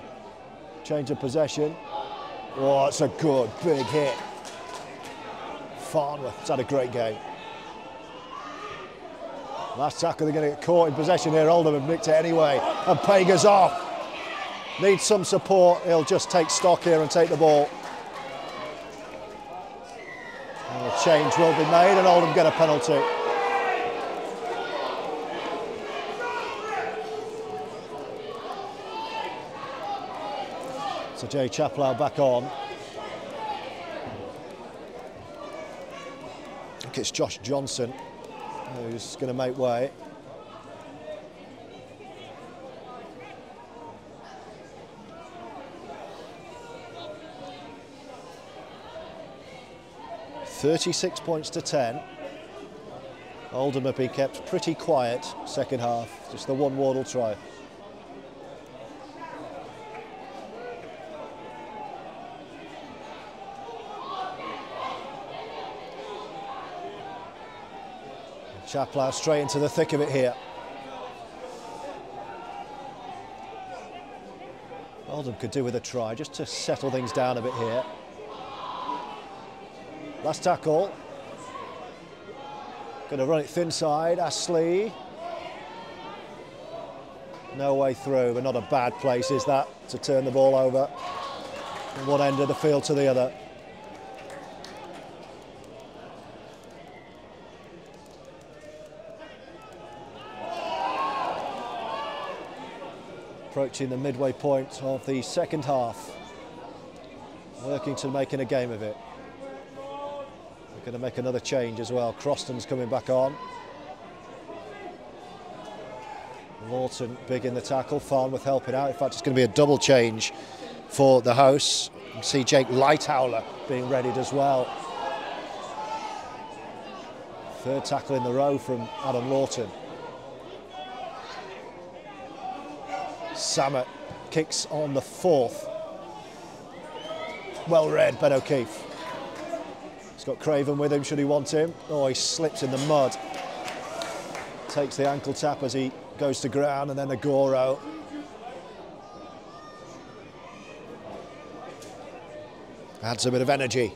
Speaker 1: change of possession. Oh, it's a good big hit. Farnworth's had a great game. Last tackle, they're going to get caught in possession here. Oldham have nicked it anyway. And Pager's off. Needs some support. He'll just take stock here and take the ball. And a change will be made and Oldham get a penalty. So Jay Chaplow back on. I think it's Josh Johnson who's going to make way. Thirty-six points to ten. Oldham have been kept pretty quiet second half. Just the one Wardle try. Chaplow straight into the thick of it here. Oldham could do with a try just to settle things down a bit here. Last tackle. Going to run it thin side. Astley. No way through, but not a bad place, is that, to turn the ball over from one end of the field to the other. Approaching the midway point of the second half. Workington making a game of it. They're going to make another change as well. Croston's coming back on. Lawton big in the tackle, Farnworth helping out. In fact, it's going to be a double change for the house. You see Jake Lightowler being readied as well. Third tackle in the row from Adam Lawton. Sammut kicks on the fourth. Well read, Ben O'Keefe. He's got Craven with him, should he want him? Oh, he slips in the mud. Takes the ankle tap as he goes to ground, and then the Goro. Adds a bit of energy.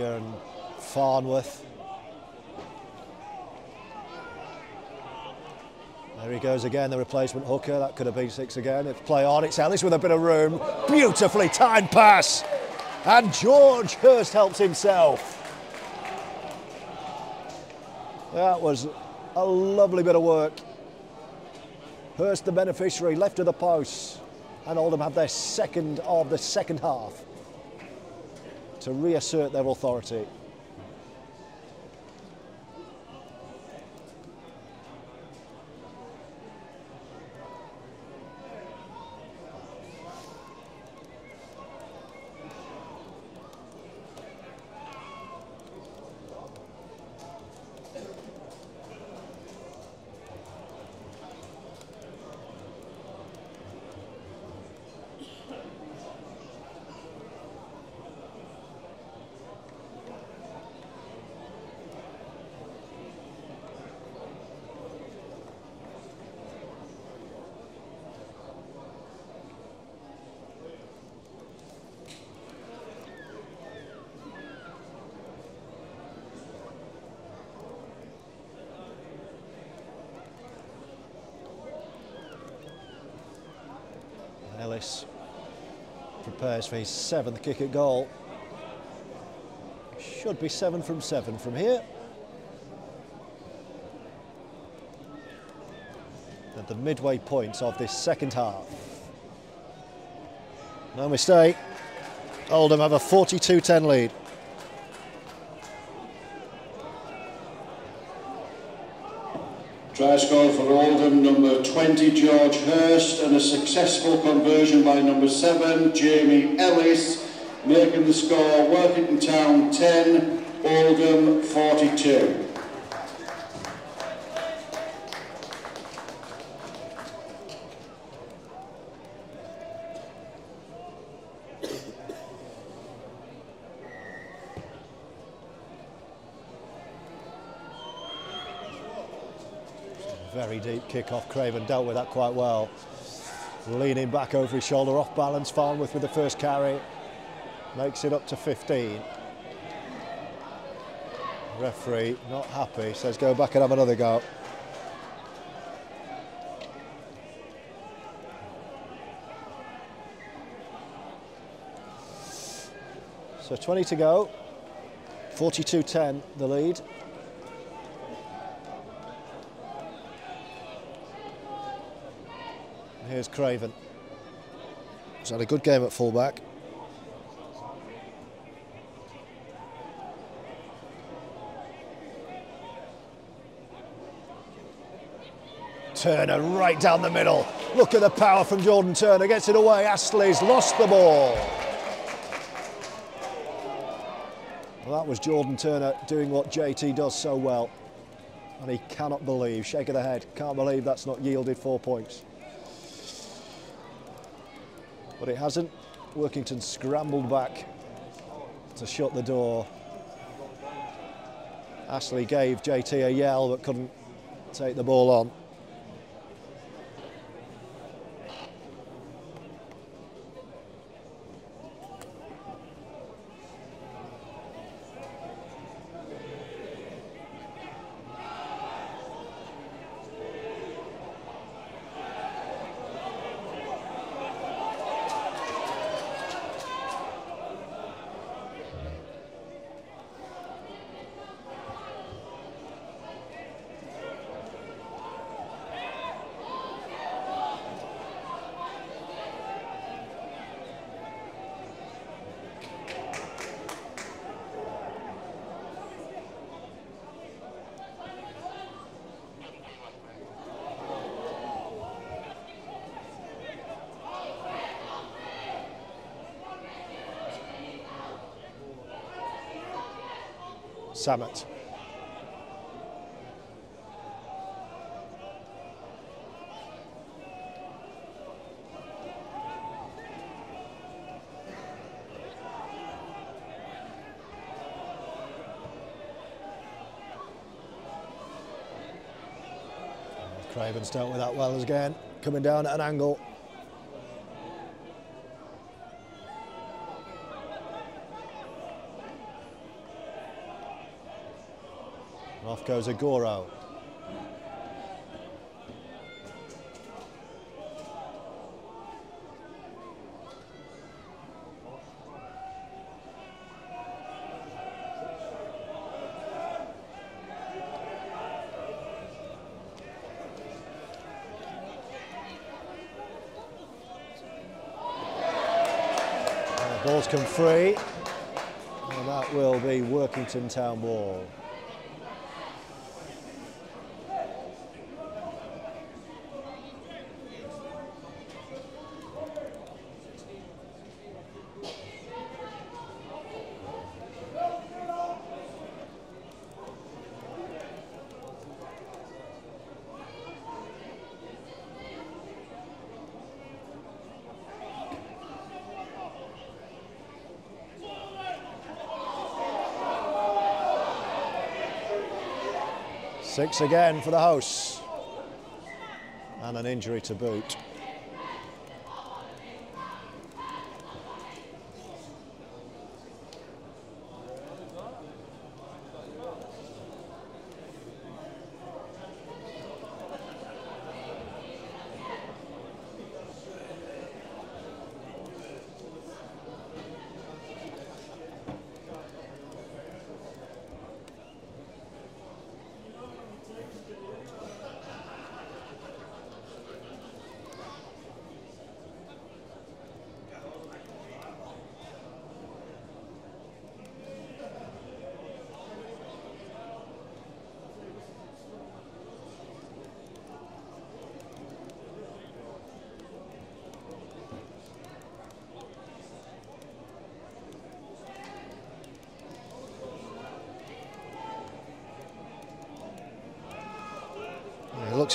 Speaker 1: And Farnworth. There he goes again, the replacement hooker. That could have been six again. If play on, it's Ellis with a bit of room. Beautifully timed pass. And George Hirst helps himself. That was a lovely bit of work. Hirst the beneficiary, left of the post. And Oldham have their second of the second half to reassert their authority. Ellis for his seventh kick at goal. Should be seven from seven from here. At the midway point of this second half. No mistake. Oldham have a 42-10 lead.
Speaker 2: Try score for Oldham, number 20, George Hirst, and a successful conversion by number 7, Jamie Ellis, making the score Workington Town 10, Oldham 42.
Speaker 1: Very deep kick off. Craven dealt with that quite well. Leaning back over his shoulder, off balance. Farnworth with the first carry. Makes it up to 15. Referee not happy, says go back and have another go. So 20 to go. 42-10 the lead. Here's Craven. He's had a good game at fullback. Turner right down the middle. Look at the power from Jordan Turner. Gets it away. Astley's lost the ball. Well, that was Jordan Turner doing what JT does so well. And he cannot believe, shake of the head, can't believe that's not yielded four points but it hasn't. Workington scrambled back to shut the door. Astley gave JT a yell but couldn't take the ball on. Sammut. Craven's dealt with that well again, coming down at an angle. Goes Agoro. Ball's come free. And that will be Workington Town ball. Six again for the house. And an injury to boot.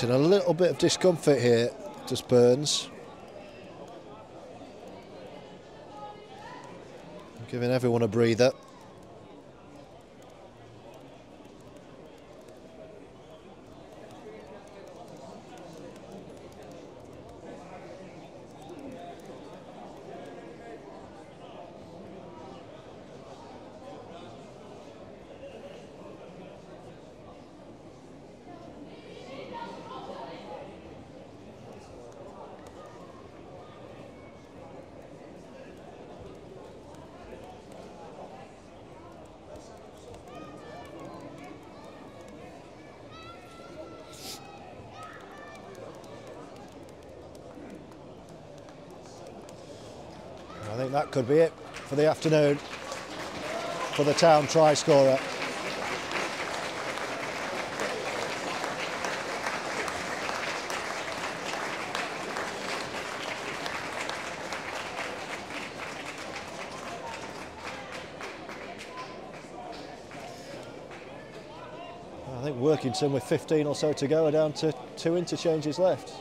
Speaker 1: In a little bit of discomfort here, just Burns. Giving everyone a breather. Think that could be it for the afternoon for the town try scorer. I think Workington with 15 or so to go are down to two interchanges left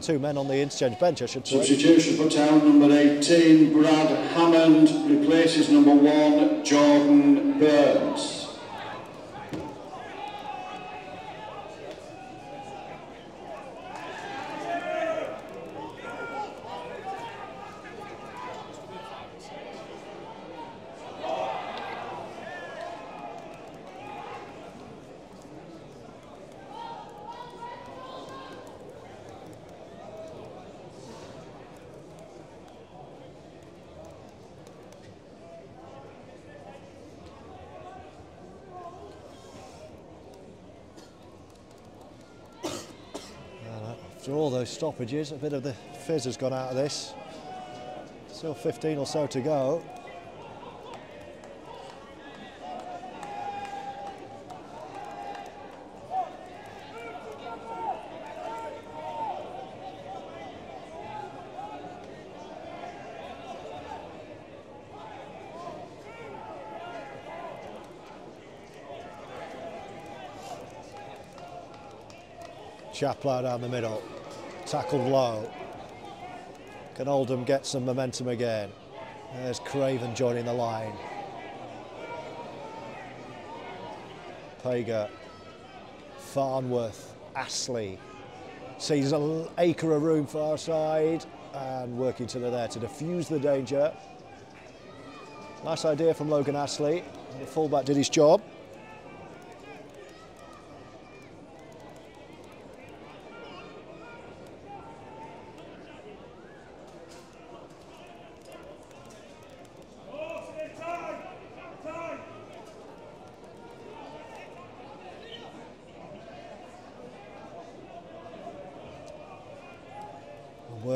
Speaker 1: two men on the interchange bench, I should say.
Speaker 2: Substitution for Town, number 18, Brad Hammond, replaces number one, Jordan Burns.
Speaker 1: After all those stoppages, a bit of the fizz has gone out of this. Still 15 or so to go. Chaplow down the middle, tackled low. Can Oldham get some momentum again? There's Craven joining the line. Pager, Farnworth, Astley. Sees an acre of room far side and working to the there to diffuse the danger. Nice idea from Logan Astley. The fullback did his job.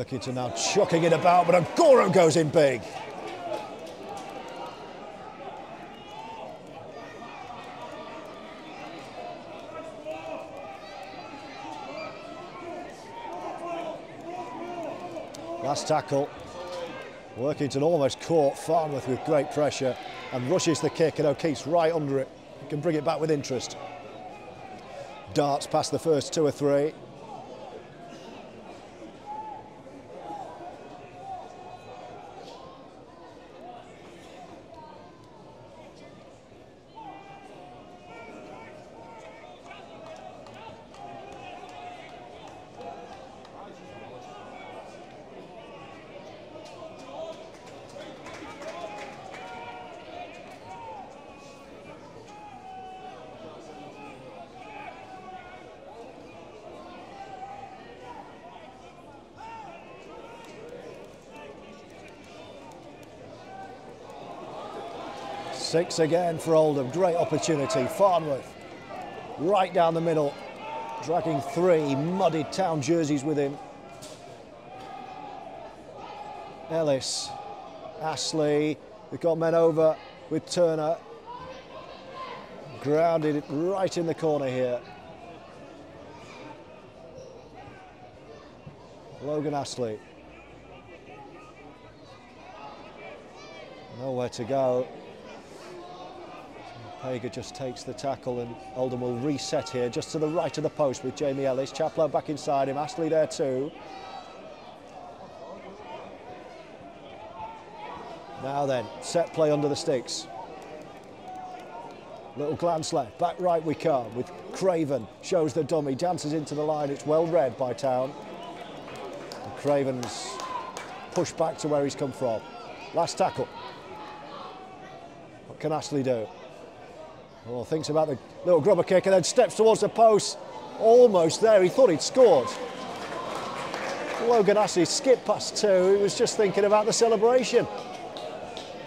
Speaker 1: Workington now chucking it about, but Agoro goes in big. Last tackle. Workington almost caught Farnworth with great pressure and rushes the kick and O'Keefe's right under it. He can bring it back with interest. Darts past the first two or three. Six again for Oldham. Great opportunity. Farnworth right down the middle, dragging three muddied town jerseys with him. Ellis, Astley, they've got men over with Turner. Grounded right in the corner here. Logan Astley. Nowhere to go. Hager just takes the tackle and Oldham will reset here just to the right of the post with Jamie Ellis. Chaplow back inside him, Astley there too. Now then, set play under the sticks. Little glance left, back right we come with Craven, shows the dummy, dances into the line, it's well read by Town. And Craven's pushed back to where he's come from. Last tackle. What can Astley do? Oh, thinks about the little grubber kick and then steps towards the post. Almost there, he thought he'd scored. Logan Astley skipped past two, he was just thinking about the celebration.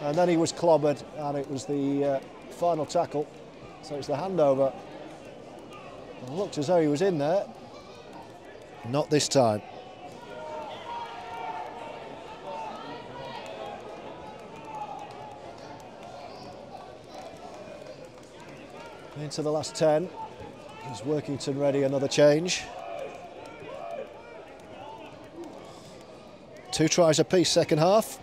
Speaker 1: And then he was clobbered and it was the uh, final tackle. So it's the handover. It looked as though he was in there. Not this time. Into the last 10. Is Workington ready? Another change. Two tries apiece, second half.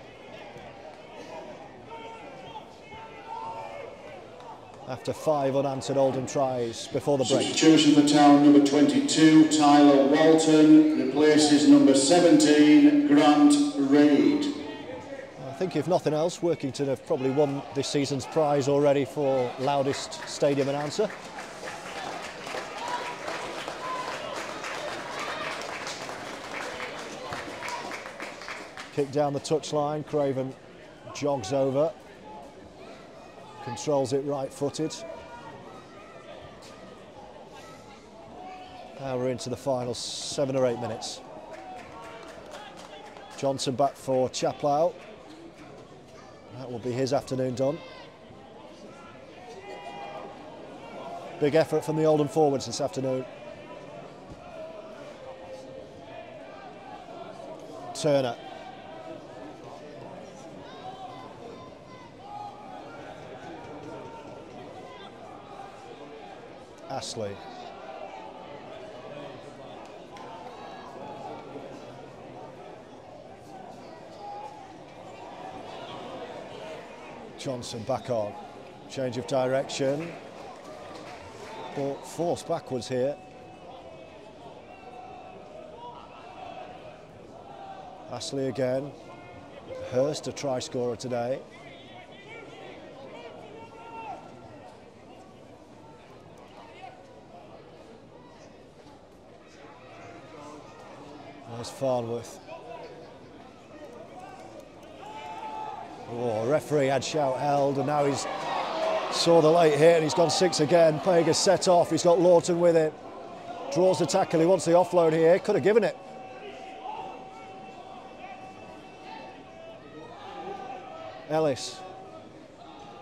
Speaker 1: After five unanswered Oldham tries before the break.
Speaker 2: Substitution for Town number 22, Tyler Walton, replaces number 17, Grant Reid.
Speaker 1: I think if nothing else, Workington have probably won this season's prize already for loudest stadium announcer. Kick down the touchline, Craven jogs over, controls it right-footed. Now we're into the final seven or eight minutes. Johnson back for Chaplow. That will be his afternoon done. Big effort from the Oldham forwards this afternoon. Turner. Astley. Johnson back on. Change of direction. But forced backwards here. Astley again. Hirst a try scorer today. There's Farnworth. Oh, referee had shout held and now he's saw the late hit and he's gone six again. Pager's set off, he's got Lawton with it. Draws the tackle, he wants the offload here, could have given it. Ellis.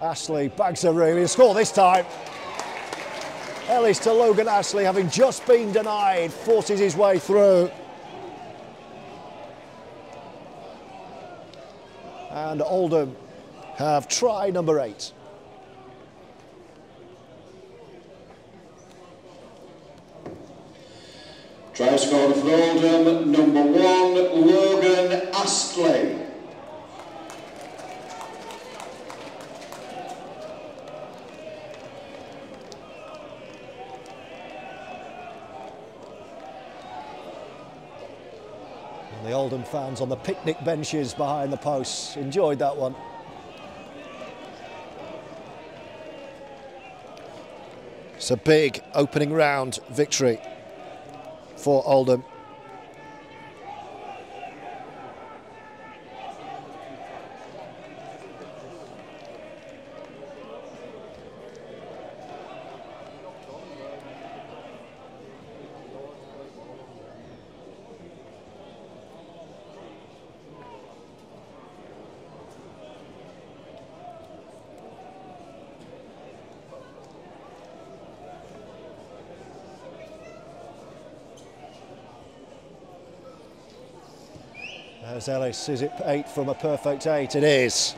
Speaker 1: Astley bags a really score this time. Ellis to Logan Astley, having just been denied, forces his way through. And Oldham have try number eight.
Speaker 2: Try scorer for Oldham, number one, Logan Astley.
Speaker 1: Fans on the picnic benches behind the posts enjoyed that one. It's a big opening round victory for Oldham. As Ellis, is it eight from a perfect eight? It is.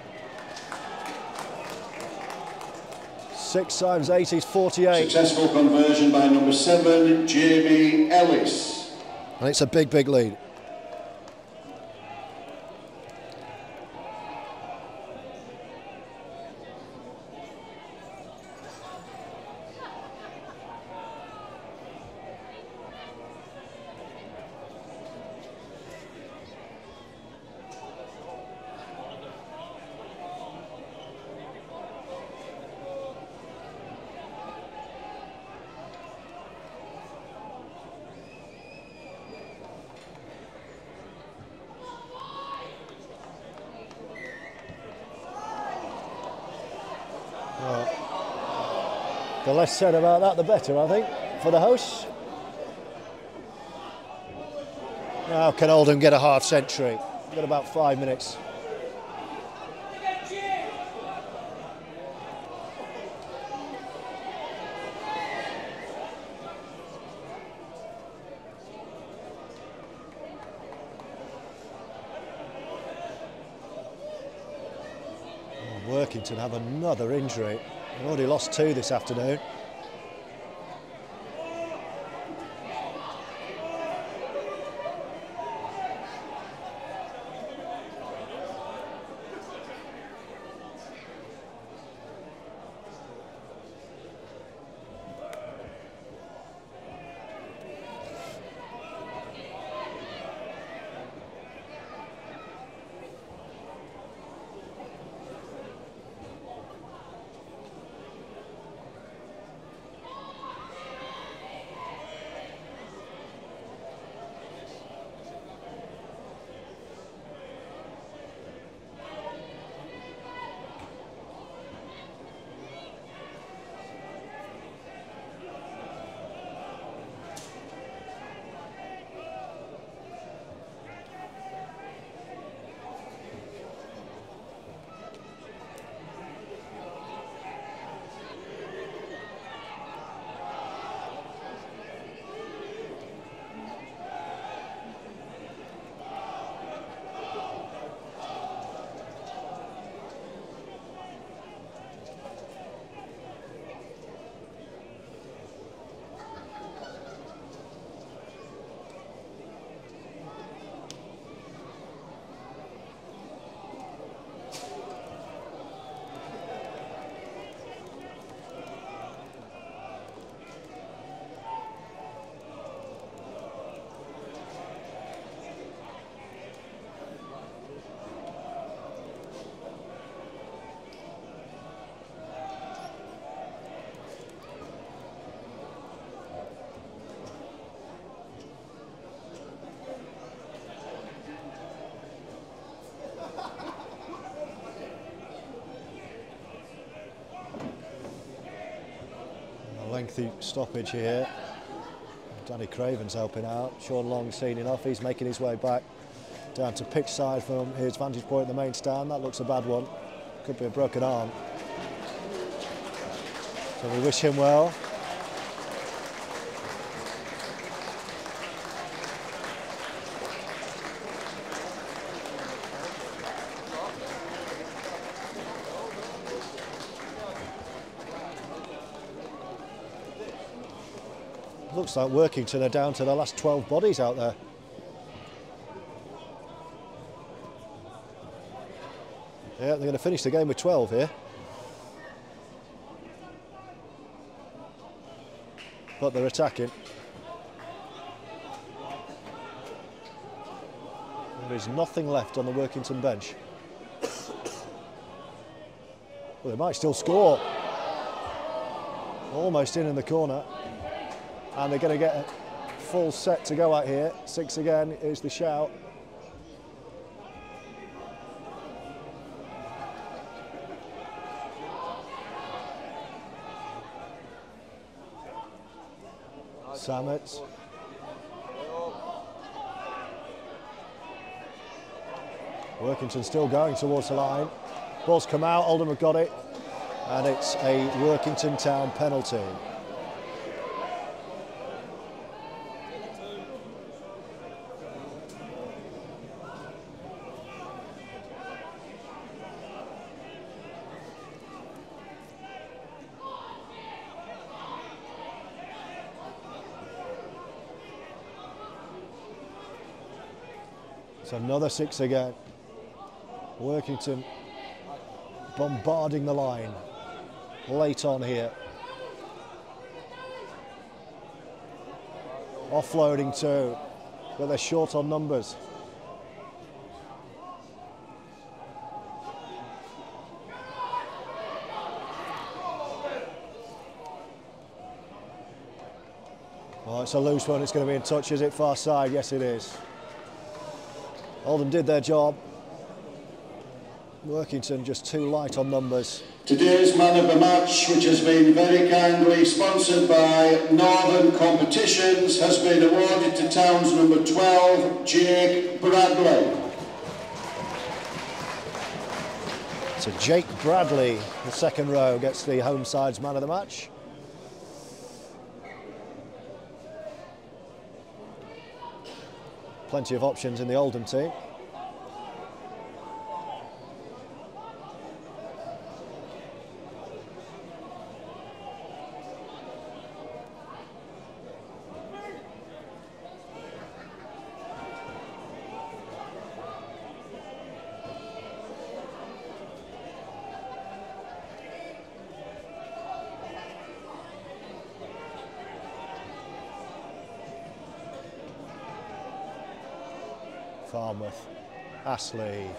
Speaker 1: Six times eight is 48.
Speaker 2: Successful conversion by number seven, Jamie Ellis.
Speaker 1: And it's a big, big lead. Less said about that, the better, I think, for the hosts. Now can Oldham get a half century? We've got about five minutes. Oh, Workington have another injury. They've already lost two this afternoon. Lengthy stoppage here. Danny Craven's helping out. Sean Long seen enough. He's making his way back down to pitch side from his vantage point in the main stand. That looks a bad one. Could be a broken arm. So we wish him well. Looks like they're down to the last 12 bodies out there. Yeah, they're going to finish the game with 12 here. But they're attacking. There is nothing left on the Workington bench. Well, they might still score. Almost in in the corner. And they're going to get a full set to go out here. Six again is the shout. Sammut. Workington still going towards the line. Ball's come out, have got it, and it's a Workington Town penalty. Another six again. Workington bombarding the line late on here. Offloading too, but they're short on numbers. Oh, it's a loose one. It's going to be in touch. Is it far side? Yes, it is. Oldham did their job. Workington just too light on numbers.
Speaker 2: Today's man of the match, which has been very kindly sponsored by Northern Competitions, has been awarded to Towns number 12, Jake Bradley.
Speaker 1: So Jake Bradley, the second row, gets the home side's man of the match. Plenty of options in the Oldham team. Farnworth. Astley.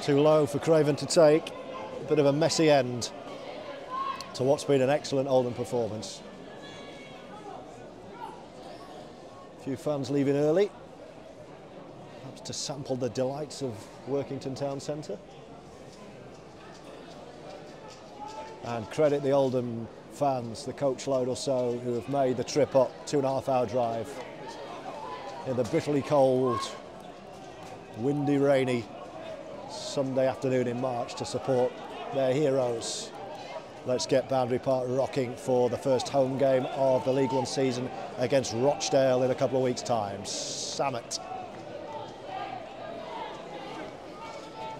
Speaker 1: Too low for Craven to take. A bit of a messy end to what's been an excellent Oldham performance. A few fans leaving early, perhaps to sample the delights of Workington Town Centre. And credit the Oldham fans, the coach load or so, who have made the trip up two and a half hour drive in the bitterly cold, windy, rainy Sunday afternoon in March to support their heroes. Let's get Boundary Park rocking for the first home game of the League One season against Rochdale in a couple of weeks' time. Sammut.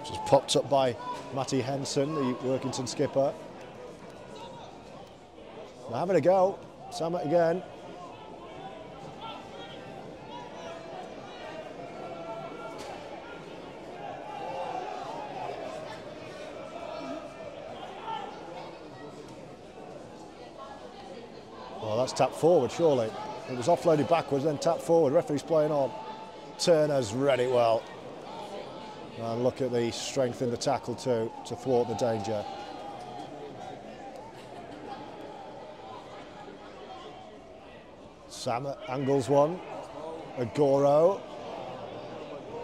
Speaker 1: Just popped up by Matty Henson, the Workington skipper. Now having a go. Sammut again. That's tapped forward, surely. It was offloaded backwards, then tapped forward. Referee's playing on. Turner's read it well. And look at the strength in the tackle too, to thwart the danger. Sam angles one. Agoro.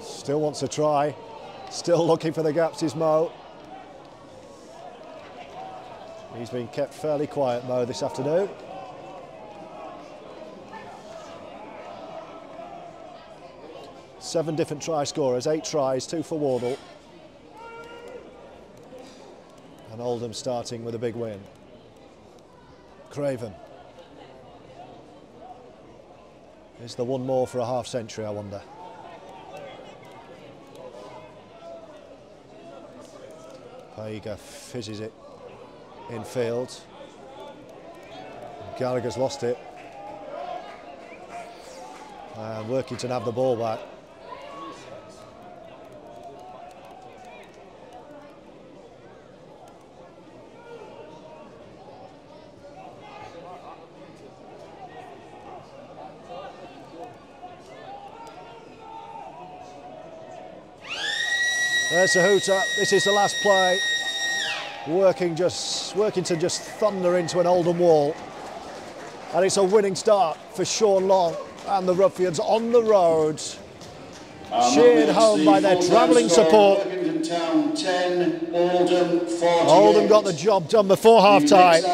Speaker 1: Still wants to try. Still looking for the gaps is Mo. He's been kept fairly quiet, Mo, this afternoon. Seven different try scorers, eight tries, two for Wardle. And Oldham starting with a big win. Craven. Is the one more for a half century, I wonder? Paiga fizzes it in field. Gallagher's lost it. And Workington have the ball back. There's a hooter. This is the last play. Working just working to just thunder into an Oldham wall. And it's a winning start for Sean Long and the Roughyeds on the road. Um, cheered home by their travelling support.
Speaker 2: Town 10, Oldham,
Speaker 1: Oldham got the job done before half time.